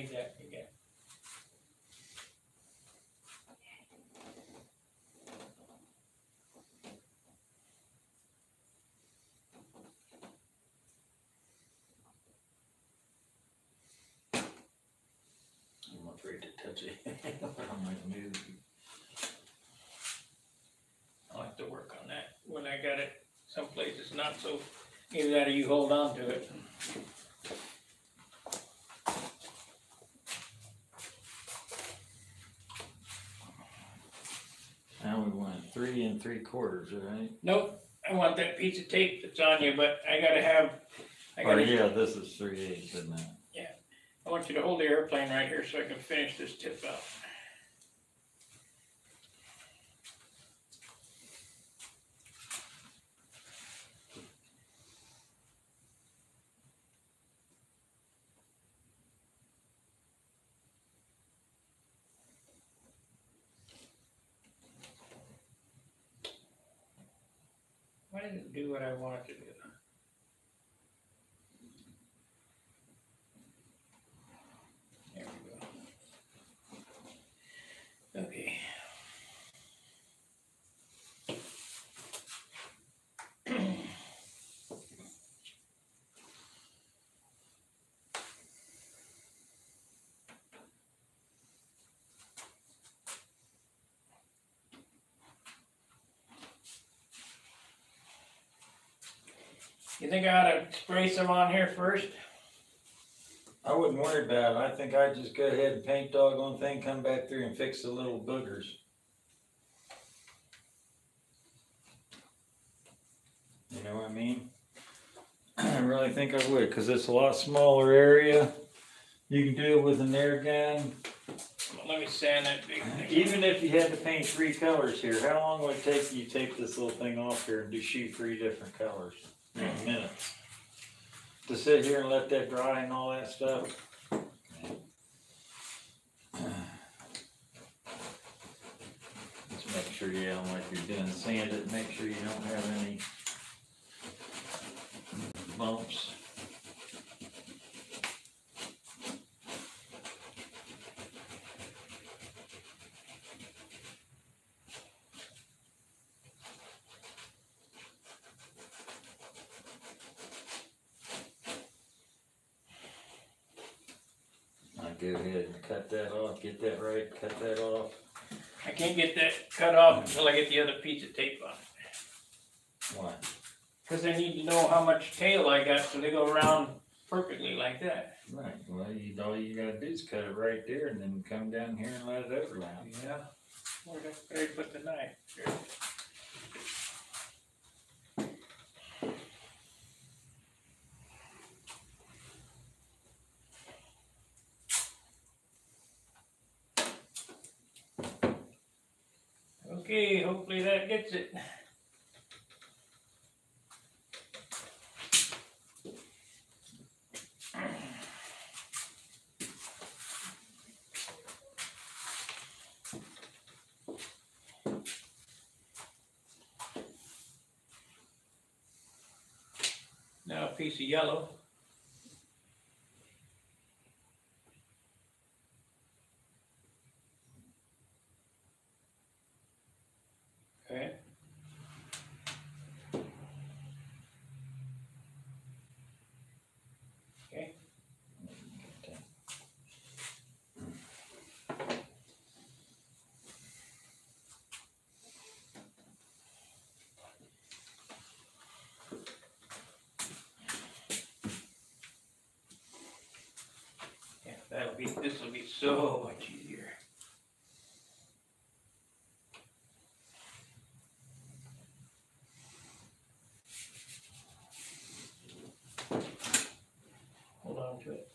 Wait, I'll need that again. I'm afraid to touch it. I might move. I'll have to work on that when I got it someplace it's not so, either that or you hold on to it. Now we want three and three quarters, right? Nope, I want that piece of tape that's on you, but I gotta have, I Or gotta, oh, yeah, this is three eighths, isn't it? Yeah. I want you to hold the airplane right here so I can finish this tip out. You think I ought to spray some on here first? I wouldn't worry about it, I think I'd just go ahead and paint doggone thing, come back through and fix the little boogers. You know what I mean? I really think I would, cause it's a lot smaller area. You can do it with an air gun, Let me sand that big thing. even if you had to paint three colors here, how long would it take you to take this little thing off here and do shoot three different colors? In minutes. To sit here and let that dry and all that stuff. Just make sure, yeah, like you're doing sand it, make sure you don't have any bumps. I go ahead and cut that off, get that right, cut that off. I can't get that cut off until I get the other piece of tape on it. Why? Cause I need to know how much tail I got so they go around perfectly like that. Right, well, you, all you gotta do is cut it right there and then come down here and let it overlap. Yeah. Where did I put the knife? Here. Okay, hopefully that gets it. Now a piece of yellow. Okay. Yeah, that'll be, this will be so much easier. Hold on to it.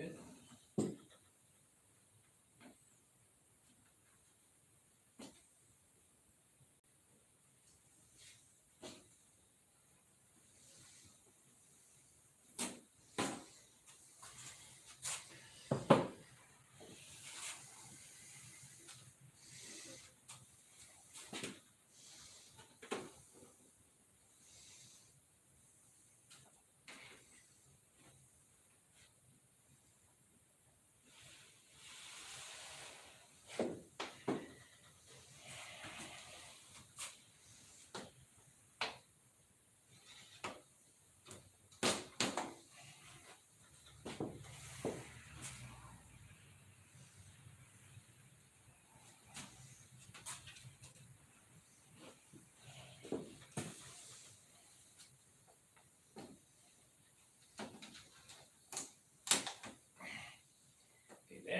Good.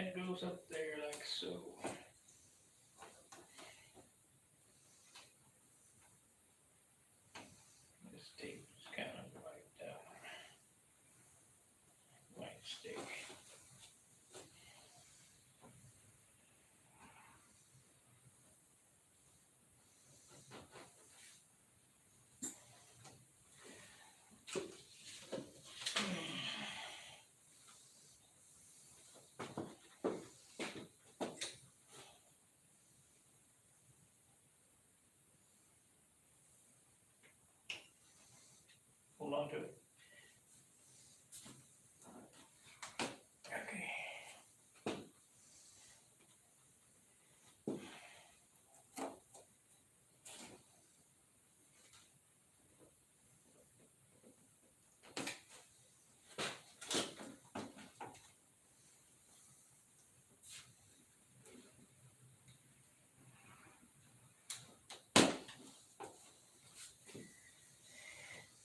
That goes up there like so. This tape is kind of wiped out. Might stick. Hold on to it.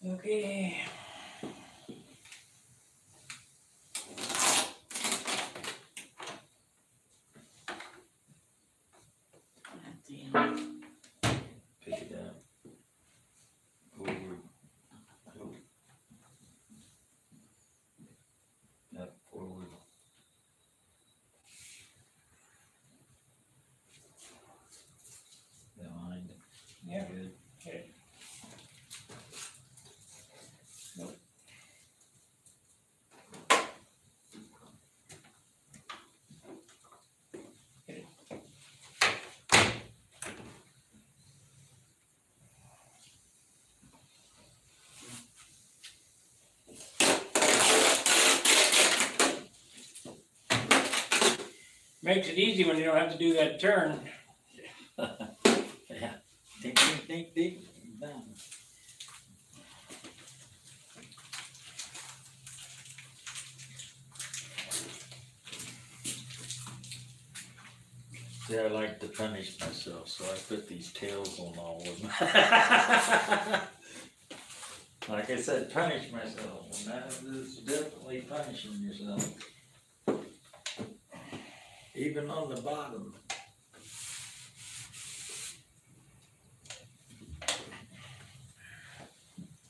Okay. At the end. Pick it up. Over. oh. Up, forward. Behind. Yeah. Good. Okay. Nope. Hit it. Makes it easy when you don't have to do that turn. Yeah. Ding, ding, ding, ding, done. See, I like to punish myself, so I put these tails on all of them. Like I said, punish myself, and that is definitely punishing yourself. Even on the bottom.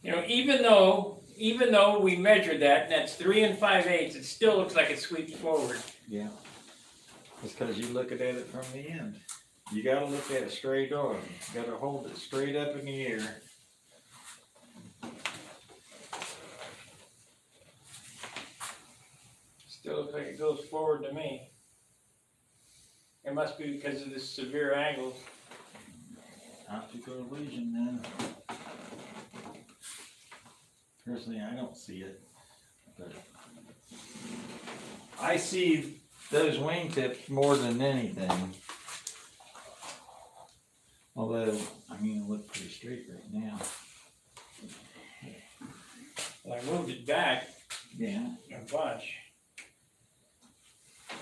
You know, even though even though we measured that, and that's three and five eighths, it still looks like it sweeps forward. Yeah. It's cause you looking at it from the end. You gotta look at it straight on, you gotta hold it straight up in the air. Still looks like it goes forward to me. It must be because of the severe angles. Optical illusion then. Personally, I don't see it, but. I see those wingtips more than anything. Although, I mean, it look pretty straight right now. I moved it back Yeah. a bunch.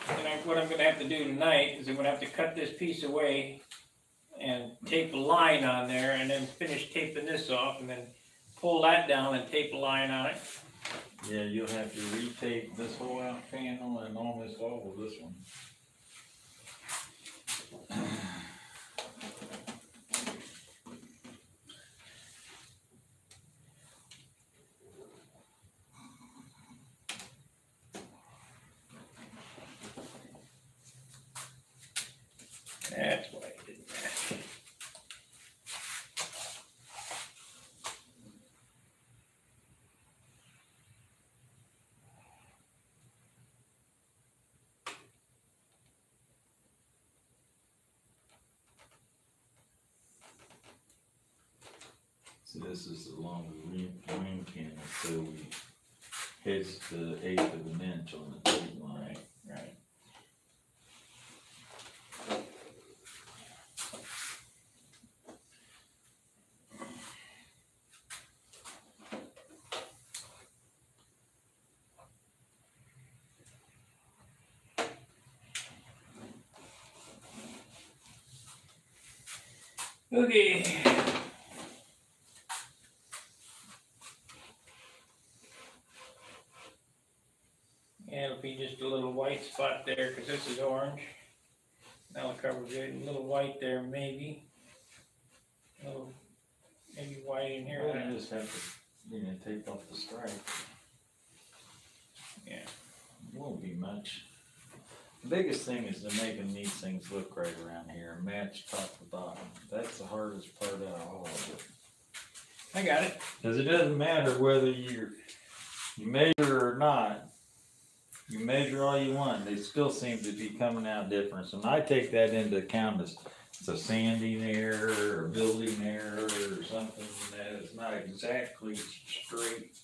And I, what I'm gonna have to do tonight is I'm gonna have to cut this piece away and tape a line on there and then finish taping this off and then pull that down and tape a line on it. Yeah, you'll have to retape this whole out panel and almost all of this one. That's why I did that. So this is along the wing, wing cannon, so we hits the eighth of an inch on the tape line. Right. Okay. And it'll be just a little there, cause this is orange. That'll cover good, a little white there maybe. A little, maybe white in here. Well, you just have to, you know, take off the stripe. Yeah. Won't be much. The biggest thing is to making these things look right around here, match top to bottom. That's the hardest part out of all of it. I got it. Cause it doesn't matter whether you're, you measure or not. You measure all you want, they still seem to be coming out different, and I take that into account as it's a sanding error or building error or something that is not exactly straight.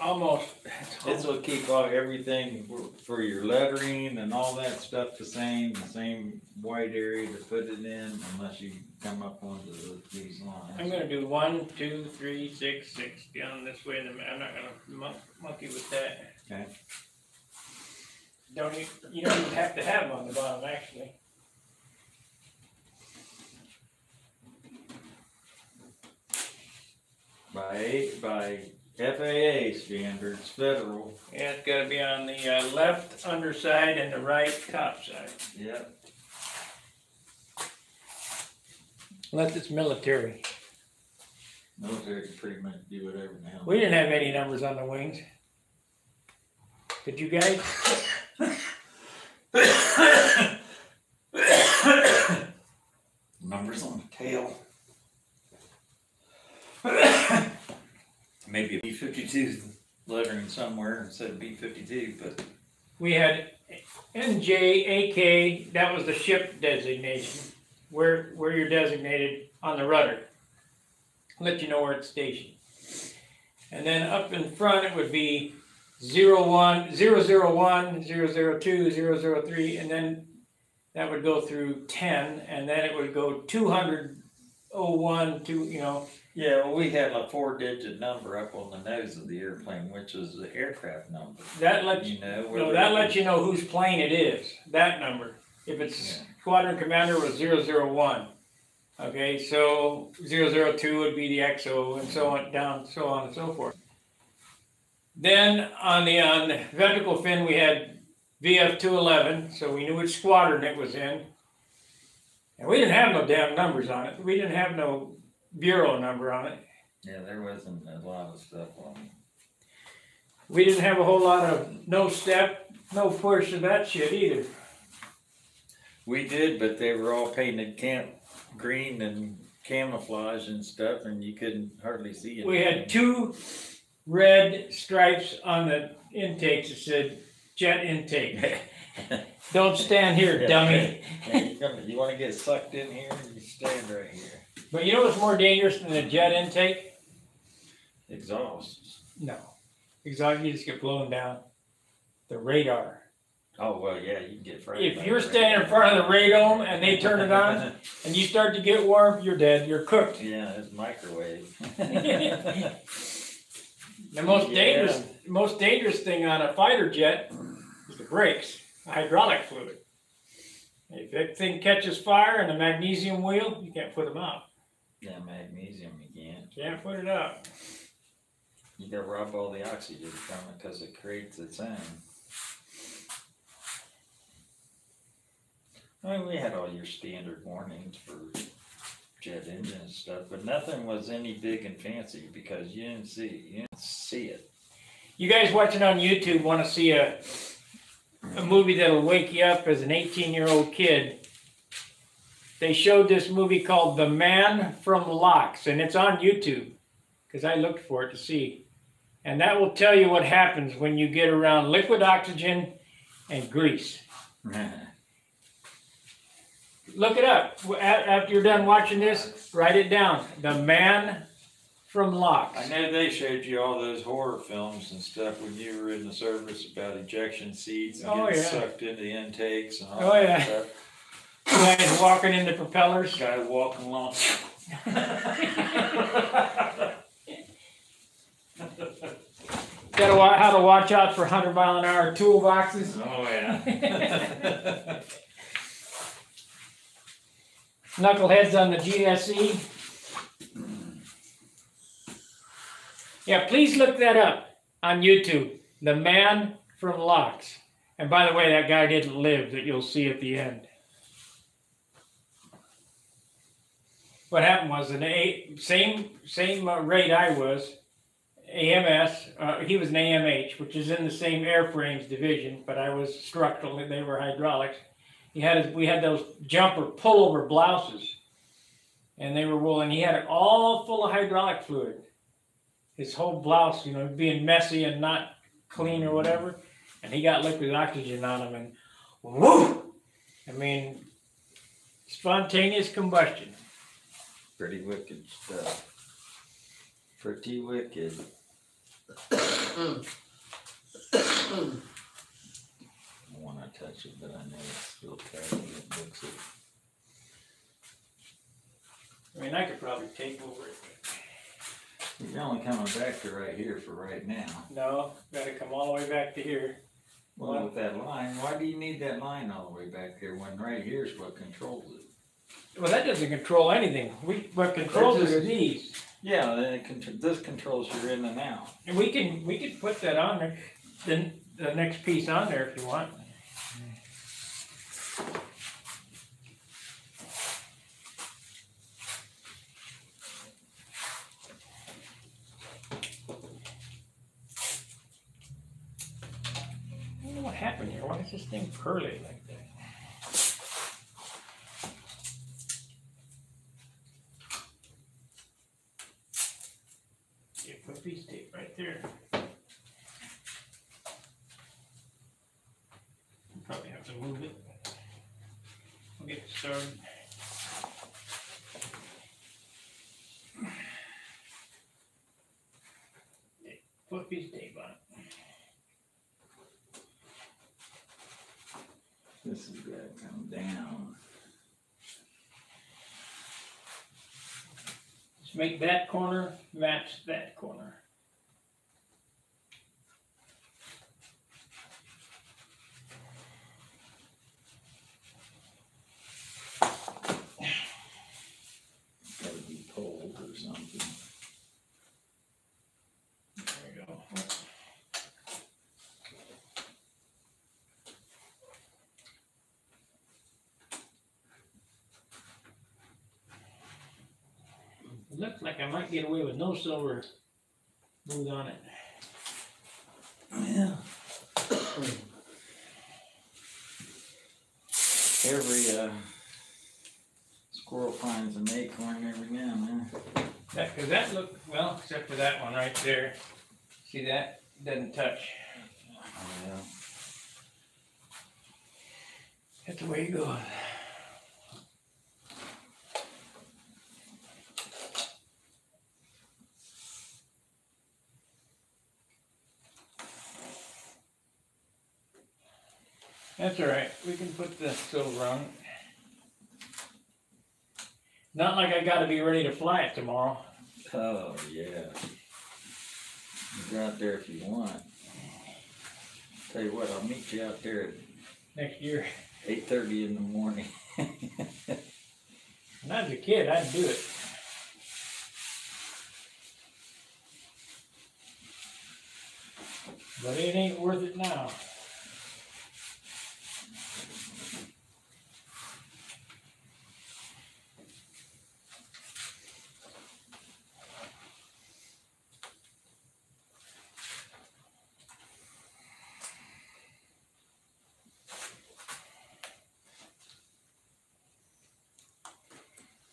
Almost. This will keep all, everything for- your lettering and all that stuff the same, the same white area to put it in, unless you come up onto the- these lines. I'm gonna do one, two, three, six, six down this way, and then I'm not gonna mon- monkey with that. Okay. Don't you, you don't even have to have them on the bottom, actually. By, eight- by FAA standards, federal. Yeah, it's gotta be on the, uh, left underside and the right top side. Yep. Unless it's military. Military can pretty much do whatever now. We didn't have any numbers on the wings. Did you guys? Numbers on the tail. Maybe B fifty-two lettering somewhere instead of B fifty-two, but We had NJ, AK, that was the ship designation, where, where you're designated on the rudder. Let you know where it's stationed. And then up in front, it would be zero one, zero zero one, zero zero two, zero zero three, and then that would go through ten, and then it would go two hundred oh one, two, you know, Yeah, well, we had a four-digit number up on the nose of the airplane, which is the aircraft number, that lets you know? No, that lets you know whose plane it is, that number. If it's squadron commander was zero zero one. Okay, so zero zero two would be the XO and so on down, so on and so forth. Then on the, on the ventricle fin, we had VF two eleven, so we knew which squadron it was in. And we didn't have no damn numbers on it. We didn't have no bureau number on it. Yeah, there wasn't a lot of stuff on it. We didn't have a whole lot of no step, no push of that shit either. We did, but they were all painted camp green and camouflage and stuff, and you couldn't hardly see it. We had two red stripes on the intakes that said jet intake. Don't stand here, dummy. you you wanna get sucked in here, you stand right here. But you know what's more dangerous than a jet intake? Exhaust. No. Exotic, you just get blown down. The radar. Oh, well, yeah, you can get frightened. If you're standing in front of the radome and they turn it on and you start to get warm, you're dead. You're cooked. Yeah, it's microwave. The most Yeah. dangerous, most dangerous thing on a fighter jet is the brakes, the hydraulic fluid. If that thing catches fire in the magnesium wheel, you can't put them out. Yeah, magnesium again. Can't put it up. You gotta rob all the oxygen from it, cause it creates its own. I mean, we had all your standard warnings for jet engine and stuff, but nothing was any big and fancy because you didn't see, it. you didn't see it. You guys watching on YouTube want to see a a movie that'll wake you up as an 18 year old kid. They showed this movie called The Man from Locks, and it's on YouTube because I looked for it to see. And that will tell you what happens when you get around liquid oxygen and grease. Look it up. After you're done watching this, write it down. The Man from Locks. I know they showed you all those horror films and stuff when you were in the service about ejection seats and Oh, getting yeah. sucked into the intakes and all Oh, that yeah. stuff. Guys walking into propellers. Guy walking along. Gotta wa- how to watch out for hundred mile an hour toolboxes. Oh, yeah. Knuckleheads on the GSE. Yeah, please look that up on YouTube. The man from Locks. And by the way, that guy didn't live that you'll see at the end. What happened was an A, same same uh, rate I was, AMS. Uh, he was an AMH, which is in the same airframes division, but I was structural. They were hydraulics. He had his, we had those jumper pullover blouses, and they were wool, and he had it all full of hydraulic fluid. His whole blouse, you know, being messy and not clean or whatever, and he got liquid oxygen on him, and whoo! I mean, spontaneous combustion. Pretty wicked stuff. Pretty wicked. I don't wanna touch it, but I know it's still tight, it looks it. I mean, I could probably tape over it. You're only coming back to right here for right now. No, got to come all the way back to here. Well, with that line, why do you need that line all the way back there when right here's what controls it? Well, that doesn't control anything. We what controls it are these. Yeah, then it contr- this controls your in and out. And we can we can put that on there. Then the next piece on there if you want. I don't know what happened here. Why is this thing curly like that? Yeah, put piece tape right there. Probably have to move it. We'll get started. Put piece tape on it. This has gotta come down. Just make that corner match that corner. Gotta be cold or something. There we go. It looks like I might get away with no silver smooth on it. Yeah. Every, uh, squirrel finds an acorn every now and then. That, cause that look, well, except for that one right there. See that? Doesn't touch. Yeah. That's the way it goes. That's all right. We can put the silver on. it. Not like I gotta be ready to fly it tomorrow. Oh, yeah. Go out there if you want. Tell you what, I'll meet you out there at Next year. eight thirty in the morning. When I was a kid, I'd do it. But it ain't worth it now.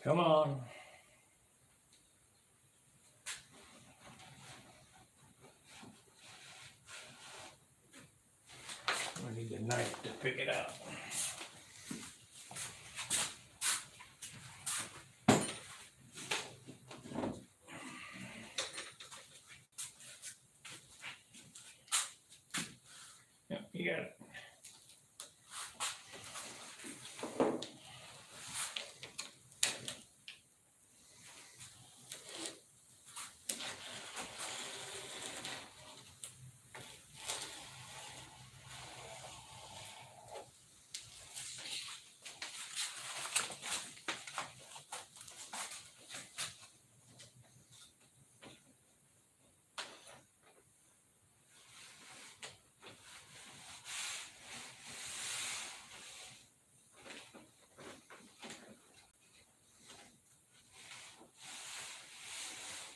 Come on. I need a knife to pick it up. Yep, you got it.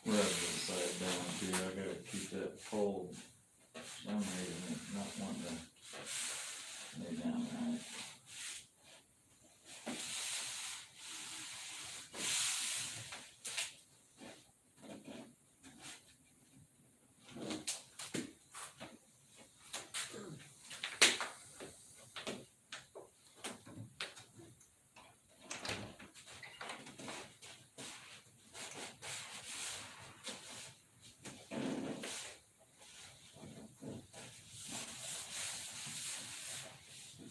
Rub this side down too, I gotta keep that fold. For some reason, it's not wanting to lay down right.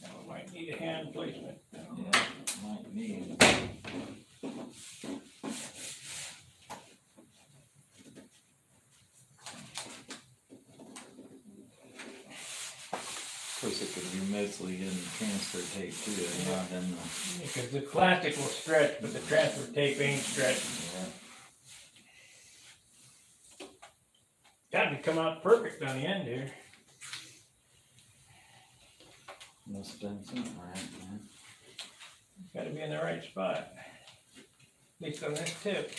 Now, I might need a hand placement. Yeah, might need. Of course, it could be mostly in transfer tape too, and not in the, Because the plastic will stretch, but the transfer tape ain't stretching. yeah. Got to come out perfect on the end here. Must have done something right, man. Got to be in the right spot. At least on this tip.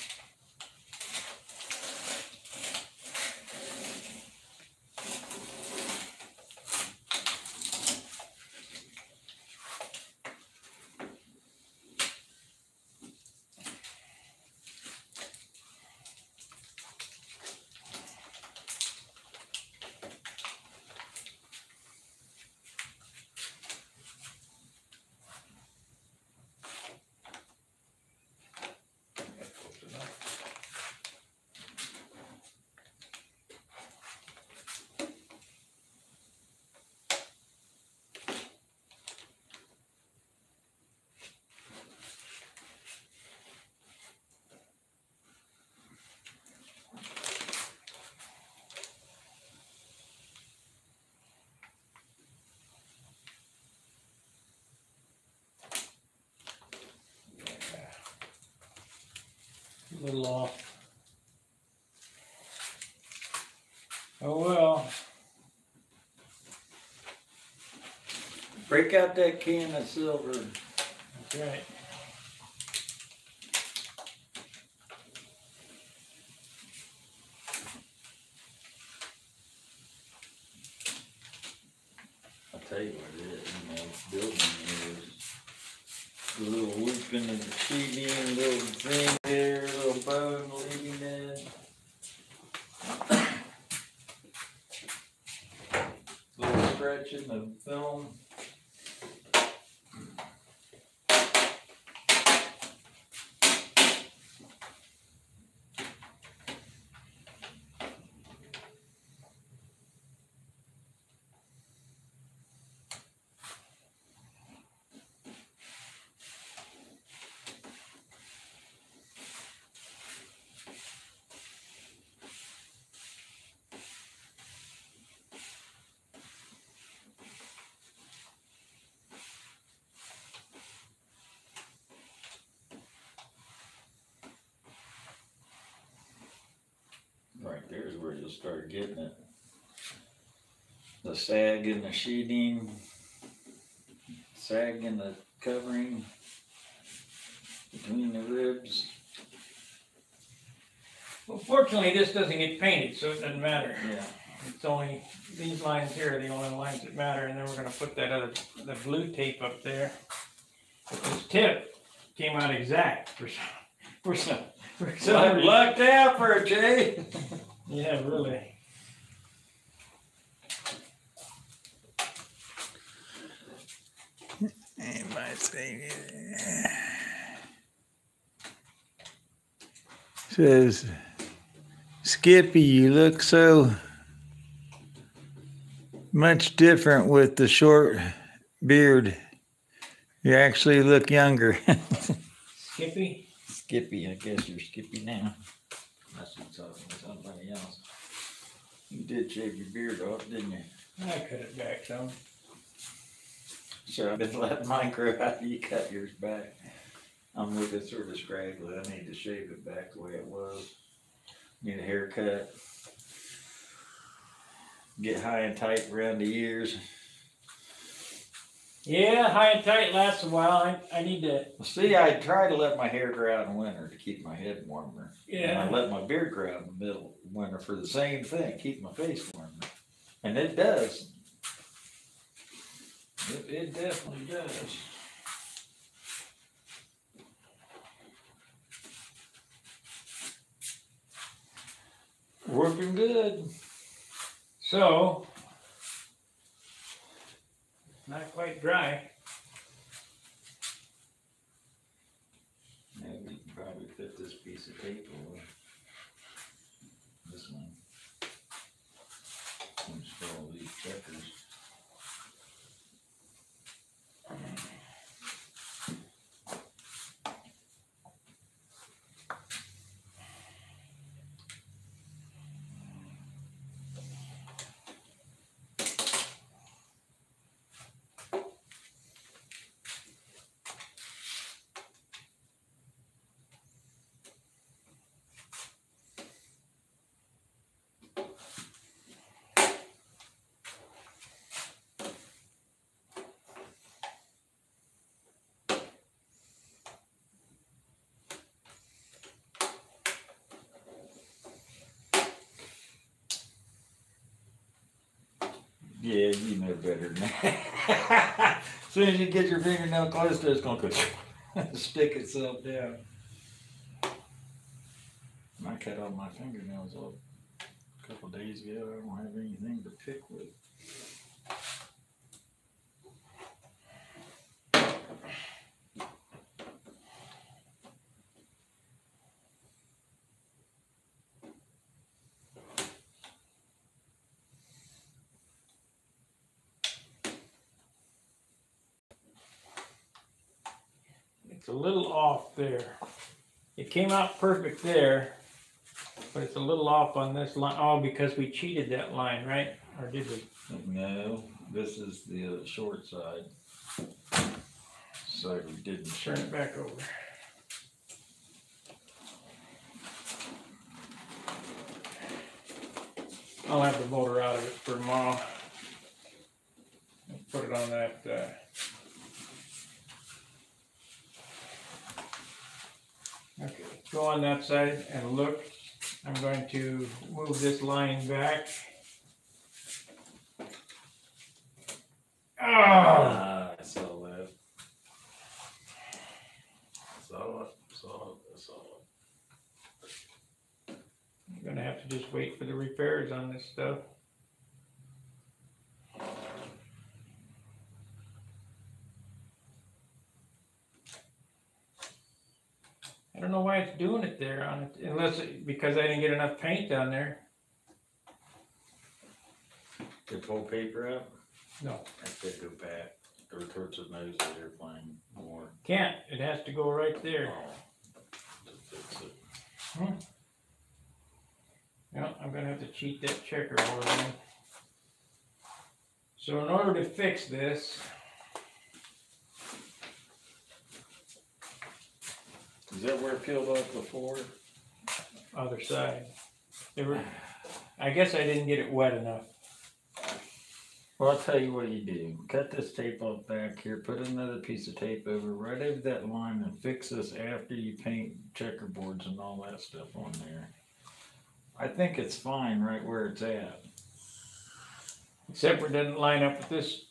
Little off. Oh well, Break out that can of silver. that's right. tell you what it is, you know, building is. The little loop in the sheeting, little thing there, little bone leading in. Little stretch in the film. Right you'll start getting it. The sag in the sheeting, sag in the covering, between the ribs. Well, fortunately, this doesn't get painted, so it doesn't matter. Yeah. It's only, these lines here are the only lines that matter, and then we're gonna put that other, the blue tape up there. But this tip came out exact for some, for some, for some Luck- reason. Lucked out for it, Jay. Yeah, really. Says, Skippy, you look so much different with the short beard. You actually look younger. Skippy, Skippy, I guess you're Skippy now. That's what's talking to somebody else. You did shave your beard off, didn't you? I cut it back some. So I've been letting mine grow out, you cut yours back. I'm looking sort of scraggly, I need to shave it back the way it was. Need a haircut. Get high and tight around the ears. Yeah, high and tight lasts a while. I, I need to, See, I try to let my hair grow out in winter to keep my head warmer. Yeah. And I let my beard grow out in the middle of winter for the same thing, keep my face warmer. And it does. It, it definitely does. Working good. so. Not quite dry. Maybe we can probably fit this piece of tape over this one. Install these checkers. Yeah, you know better than that. as Soon as you get your fingernail close to it, it's gonna stick itself down. I cut off my fingernails a couple days ago. I don't have anything to pick with. Little off there. It came out perfect there, but it's a little off on this line. Oh, because we cheated that line, right? Or did we? No, this is the short side. So we didn't. Turn it back over. I'll have the motor out of it for tomorrow. Put it on that, uh. Okay, go on that side and look. I'm going to move this line back. Ah, Ah, I saw that. Saw it, saw it, saw it. I'm gonna have to just wait for the repairs on this stuff. I don't know why it's doing it there on it, unless, it- because I didn't get enough paint down there. To pull paper up, No, I could go back, or towards the nose of the airplane more. can't, it has to go right there. Oh, To fix it. Yeah, I'm gonna have to cheat that checkerboard then. So in order to fix this, Is that where it peeled off before? other side, there were, I guess I didn't get it wet enough. Well, I'll tell you what you do. Cut this tape off back here, put another piece of tape over right over that line and fix this after you paint checkerboards and all that stuff on there. I think it's fine right where it's at. Except for it doesn't line up with this.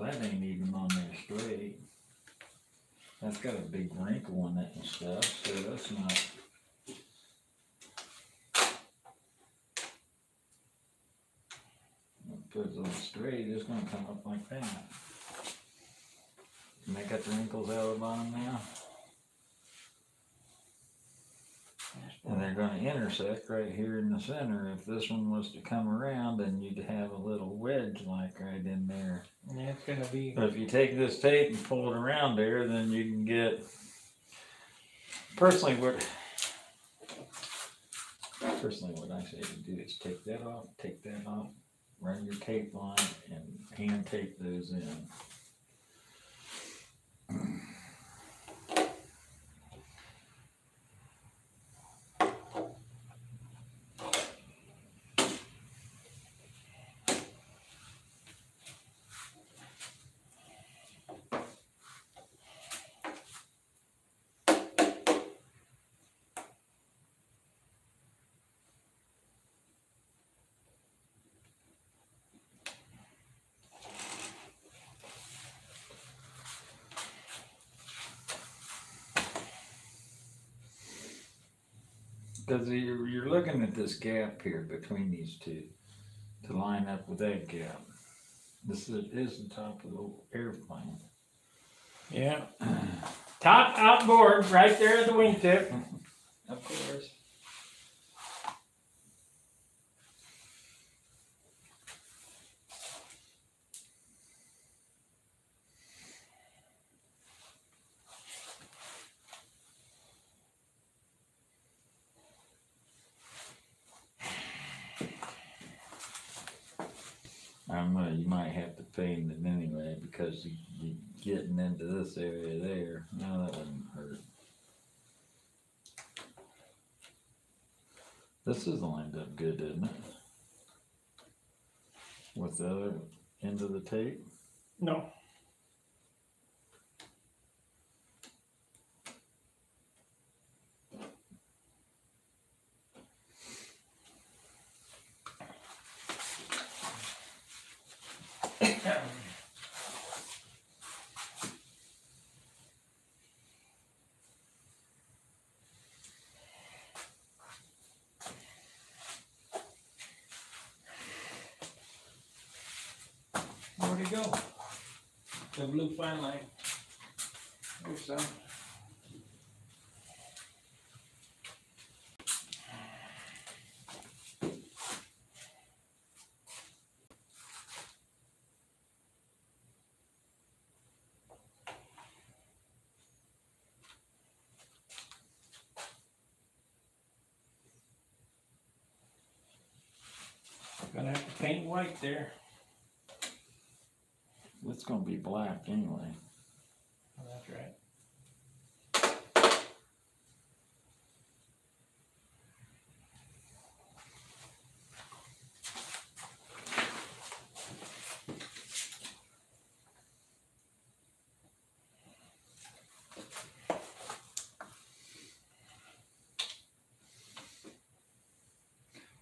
Well, that ain't even on there straight. That's got a big wrinkle on it and stuff, so that's not. Put it on straight, it's gonna come up like that. And they got the wrinkles out of the bottom now, and they're gonna intersect right here in the center. If this one was to come around, then you'd have a little wedge like right in there. Yeah, it's gonna be, But if you take this tape and pull it around there, then you can get, personally, what, personally, what I say to do is take that off, take that off, run your tape line and hand tape those in. Cause you're, you're looking at this gap here between these two to line up with that gap. This is, is the top of the airplane. yeah. Top outboard, right there at the wingtip. Of course. I don't know, you might have to paint it anyway, because you, you getting into this area there, no, that wouldn't hurt. This is lined up good, isn't it? With the other end of the tape? No, where'd it go? Line. There's. Gonna have to paint white there gonna be black anyway. Oh, that's right.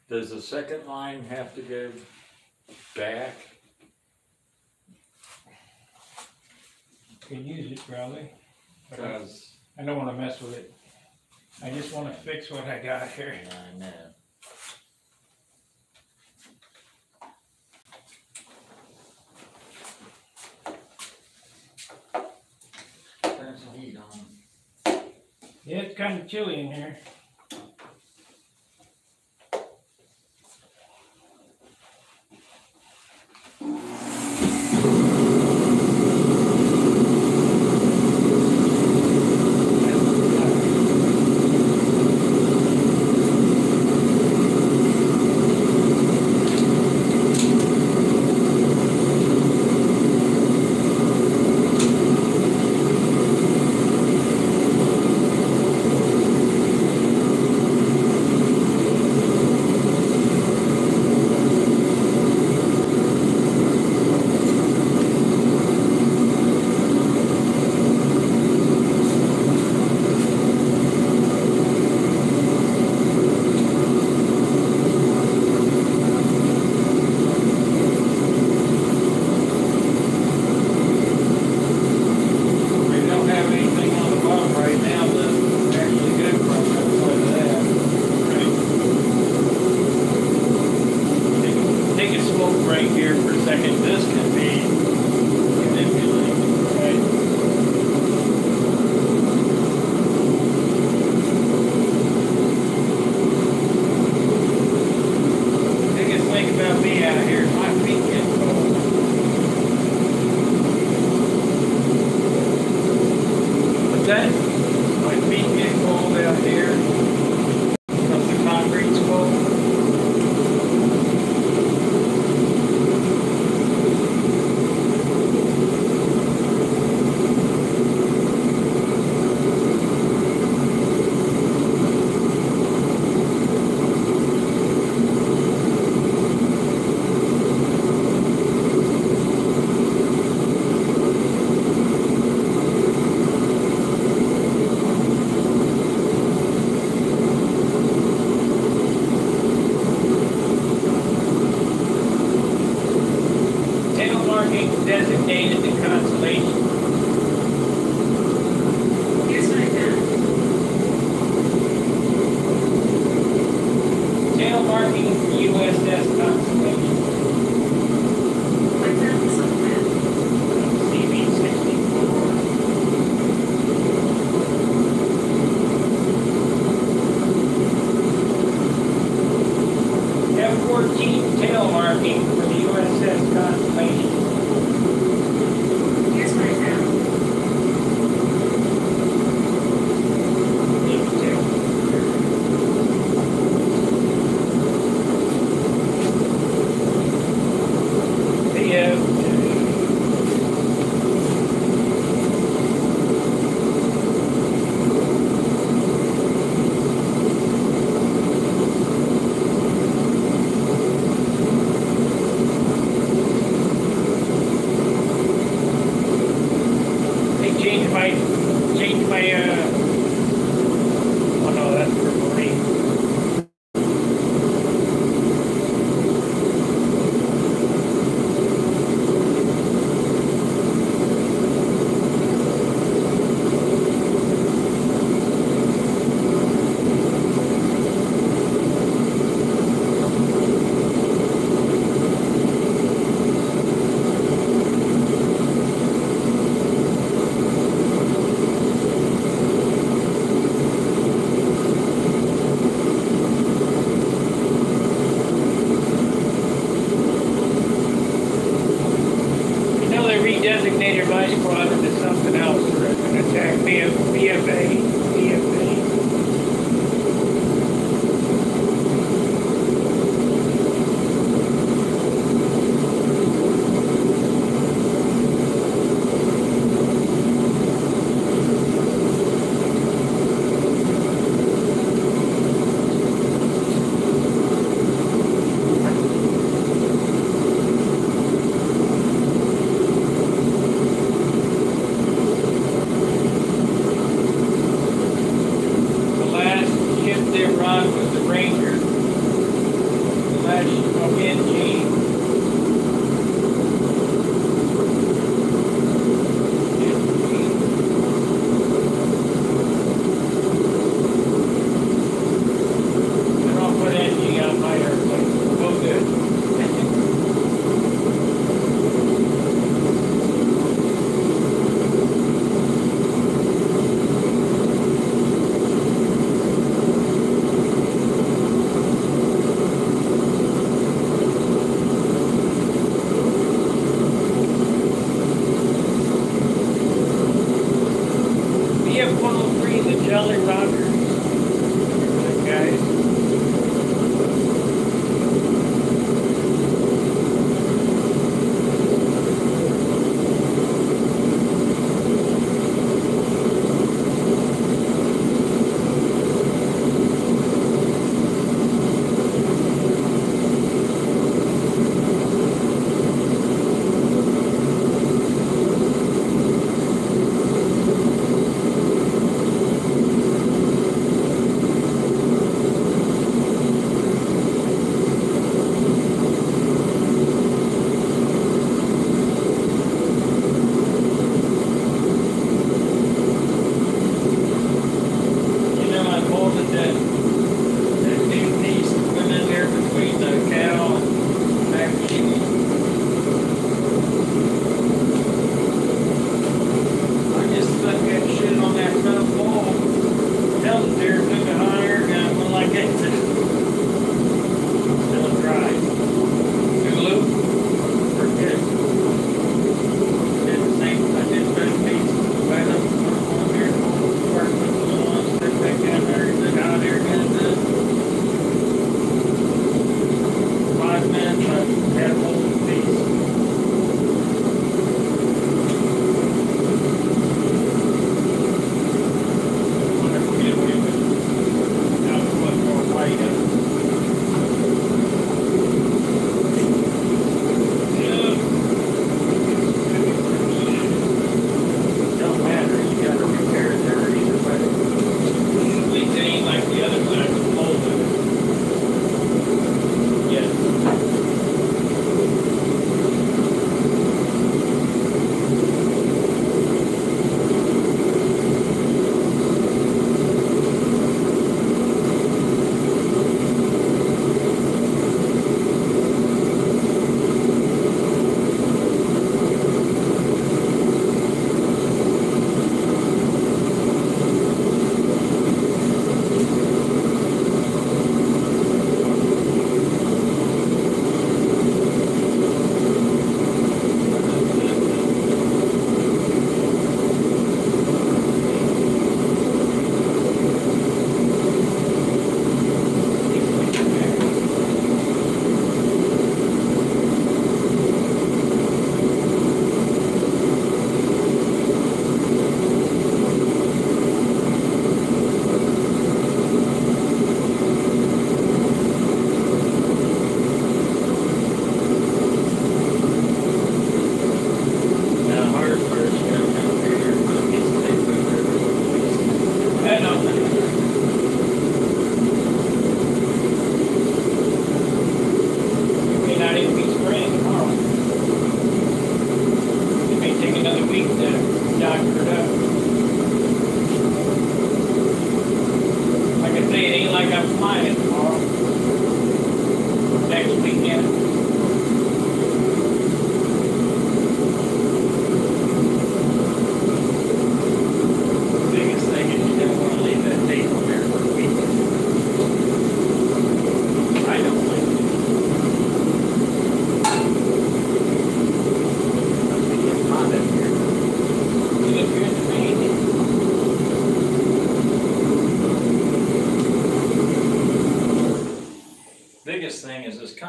Does the second line have to go back can use it probably. I- Cause, I don't wanna mess with it. I just wanna fix what I got here. I know. Turn some heat on. Yeah, it's kinda chilly in here.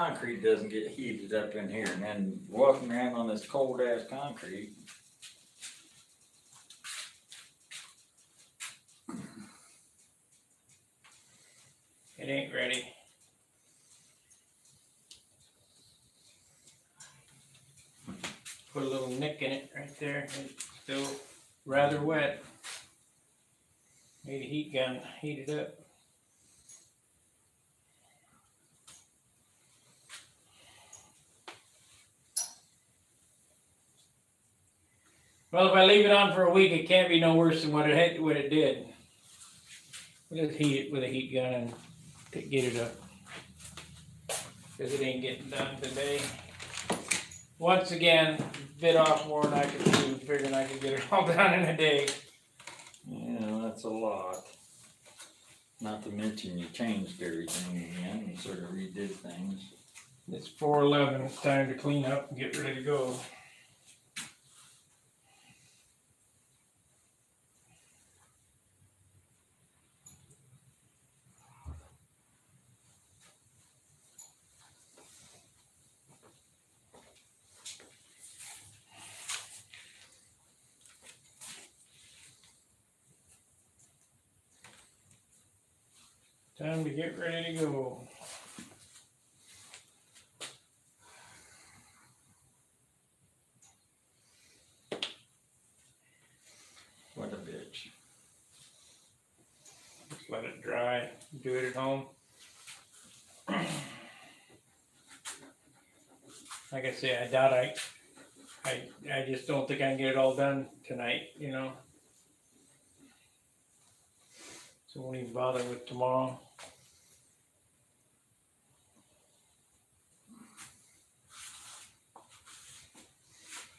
Concrete doesn't get heated up in here and then walking around on this cold ass concrete. It ain't ready. Put a little nick in it right there. It's still rather wet. Need a heat gun, heat it up. Well, if I leave it on for a week, it can't be no worse than what it had, what it did. Just heat it with a heat gun and get it up. Cause it ain't getting done today. Once again, bit off more than I could chew, figuring I could get it all done in a day. Yeah, that's a lot. Not to mention you changed everything again and sort of redid things. It's four eleven, it's time to clean up and get ready to go. Time to get ready to go. What a bitch. Just let it dry, do it at home. Like I say, I doubt I, I, I just don't think I can get it all done tonight, you know? So won't even bother with tomorrow.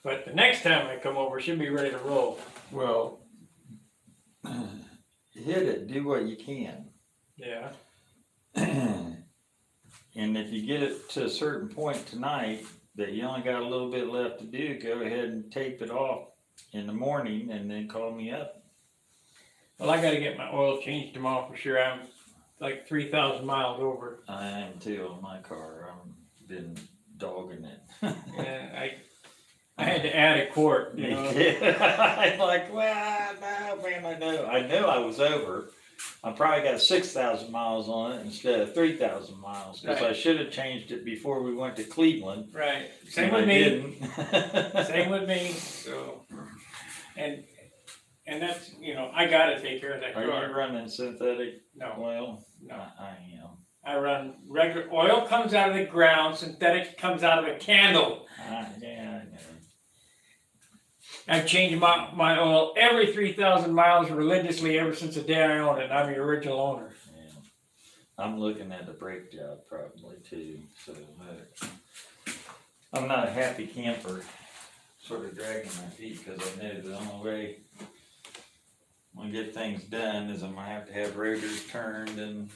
But the next time I come over, she'll be ready to roll. Well, hit it, do what you can. Yeah. And if you get it to a certain point tonight, that you only got a little bit left to do, go ahead and tape it off in the morning and then call me up. Well, I gotta get my oil changed tomorrow for sure. I'm like three thousand miles over. I am too on my car, I've been dogging it. And I, I had to add a quart, you know. I'm like, well, no, man, I know, I know I was over. I probably got six thousand miles on it instead of three thousand miles, cause I should have changed it before we went to Cleveland. Right, same and I with me, same with me, so. And, and that's, you know, I gotta take care of that Are you car. running synthetic No, oil? no, I I am. I run regular, oil comes out of the ground, synthetic comes out of a candle. I, yeah, I know. I've changed my, my oil every three thousand miles religiously ever since the day I owned it, I'm the original owner. Yeah. I'm looking at a brake job probably too, so I'm not a happy camper, sort of dragging my feet, cause I know the only way I'm gonna get things done is I'm gonna have to have rotors turned and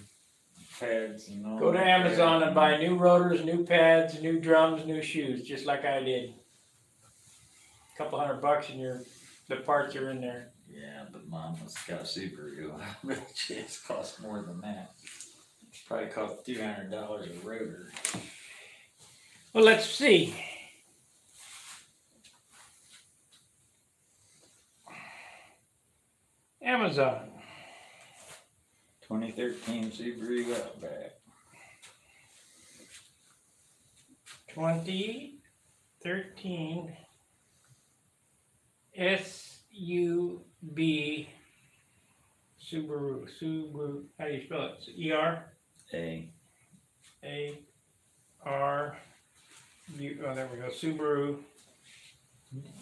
pads and all. Go to Amazon and buy new rotors, new pads, new drums, new shoes, just like I did. Couple hundred bucks and your, the parts are in there. Yeah, but mama's got a Subaru, I bet you it's cost more than that. Probably cost two hundred dollars a rotor. Well, let's see. Amazon, Twenty thirteen Subaru Outback. twenty thirteen S U B Subaru, Subaru, how do you spell it? E R A. A R U, oh, there we go, Subaru.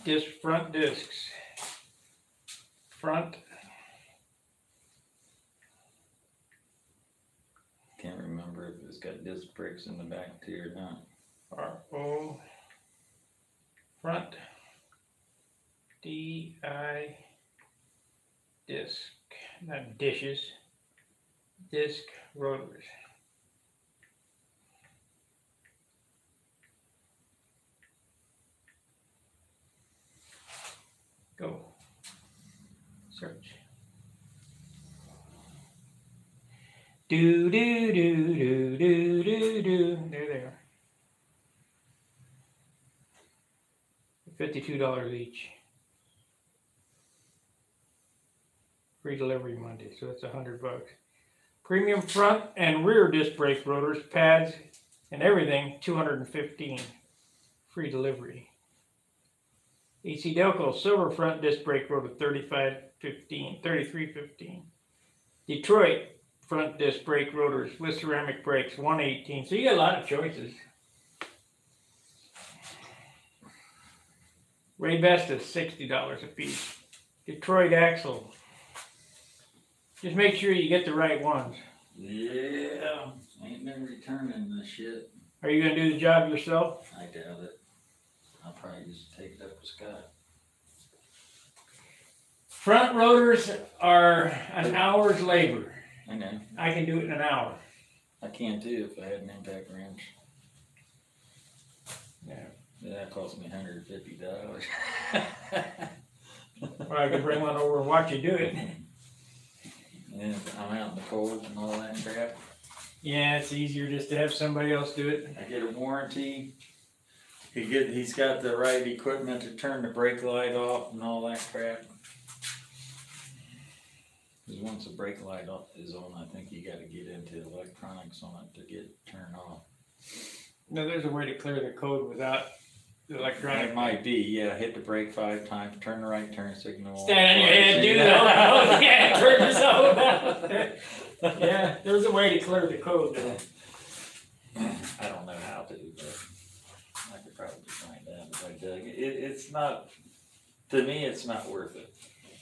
Disc, front discs. Front. Can't remember if it's got disc brakes in the back too or not. R O front D I disc, not dishes, disc rotors. Go. Search. Do do do do do do do. There they are. Fifty-two dollars each. Free delivery Monday, so that's a hundred bucks. Premium front and rear disc brake rotors, pads, and everything, two hundred and fifteen. Free delivery. AC Delco silver front disc brake rotor, thirty-five fifteen, thirty-three fifteen. Detroit front disc brake rotors with ceramic brakes, one eighteen. So you got a lot of choices. Ray sixty dollars a piece. Detroit Axle. Just make sure you get the right ones. Yeah, ain't been returning this shit. Are you gonna do the job yourself? I doubt it. I'll probably just take it up with Scott. Front rotors are an hour's labor. I know. I can do it in an hour. I can too if I had an impact wrench. Yeah. That cost me hundred and fifty dollars. Or I could bring one over and watch you do it. And I'm out in the cold and all that crap. Yeah, it's easier just to have somebody else do it. I get a warranty. He get, he's got the right equipment to turn the brake light off and all that crap. Cause once the brake light is on, I think you gotta get into electronics on it to get it turned off. No, there's a way to clear the code without the electronic. It might be, yeah, hit the brake five times, turn the right turn signal. on. Stand on your head, do that. Oh, yeah, turn yourself out. Yeah, there's a way to clear the code though. I don't know how to, but I could probably find out if I dug. It, it's not, to me, it's not worth it.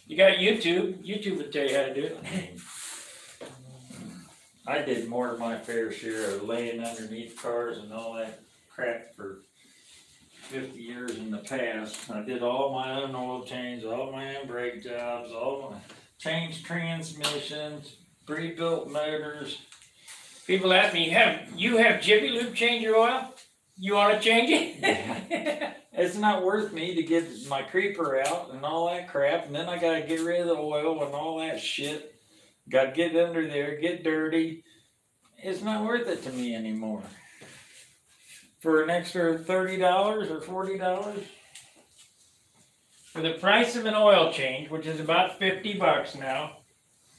You got YouTube. YouTube would tell you how to do it. I did more than my fair share of laying underneath cars and all that crap for fifty years in the past. I did all my own oil change, all my own brake jobs, all my, changed transmissions, rebuilt motors. People ask me, "Have you have Jiffy Lube change your oil? You want to change it?" It's not worth me to get my creeper out and all that crap, and then I gotta get rid of the oil and all that shit. Gotta get under there, get dirty. It's not worth it to me anymore. For an extra thirty dollars or forty dollars, For the price of an oil change, which is about fifty bucks now,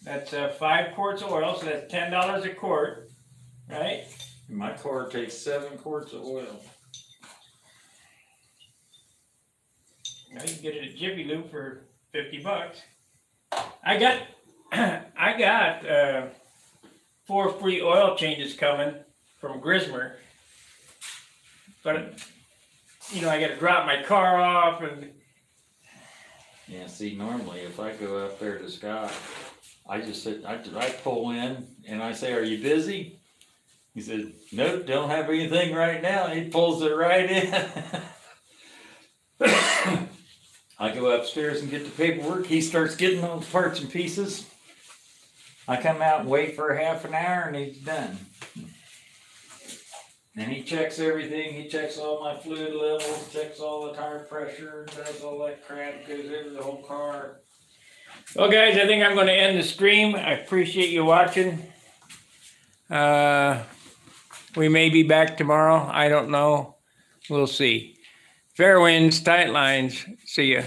that's uh, five quarts of oil, so that's ten dollars a quart, right? my car takes seven quarts of oil. Now you can get it at Jiffy Lube for fifty bucks. I got, I got uh, four free oil changes coming from Grismer, but you know I got to drop my car off and Yeah, see, normally if I go up there to Scott, I just sit, I, I pull in and I say, are you busy? He said, nope, don't have anything right now. He pulls it right in. I go upstairs and get the paperwork. He starts getting those parts and pieces. I come out and wait for a half an hour and he's done. And he checks everything. He checks all my fluid levels, checks all the tire pressure, does all that crap, goes over the whole car. Well, guys, I think I'm going to end the stream. I appreciate you watching. Uh, we may be back tomorrow. I don't know. We'll see. Fair winds, tight lines. See ya.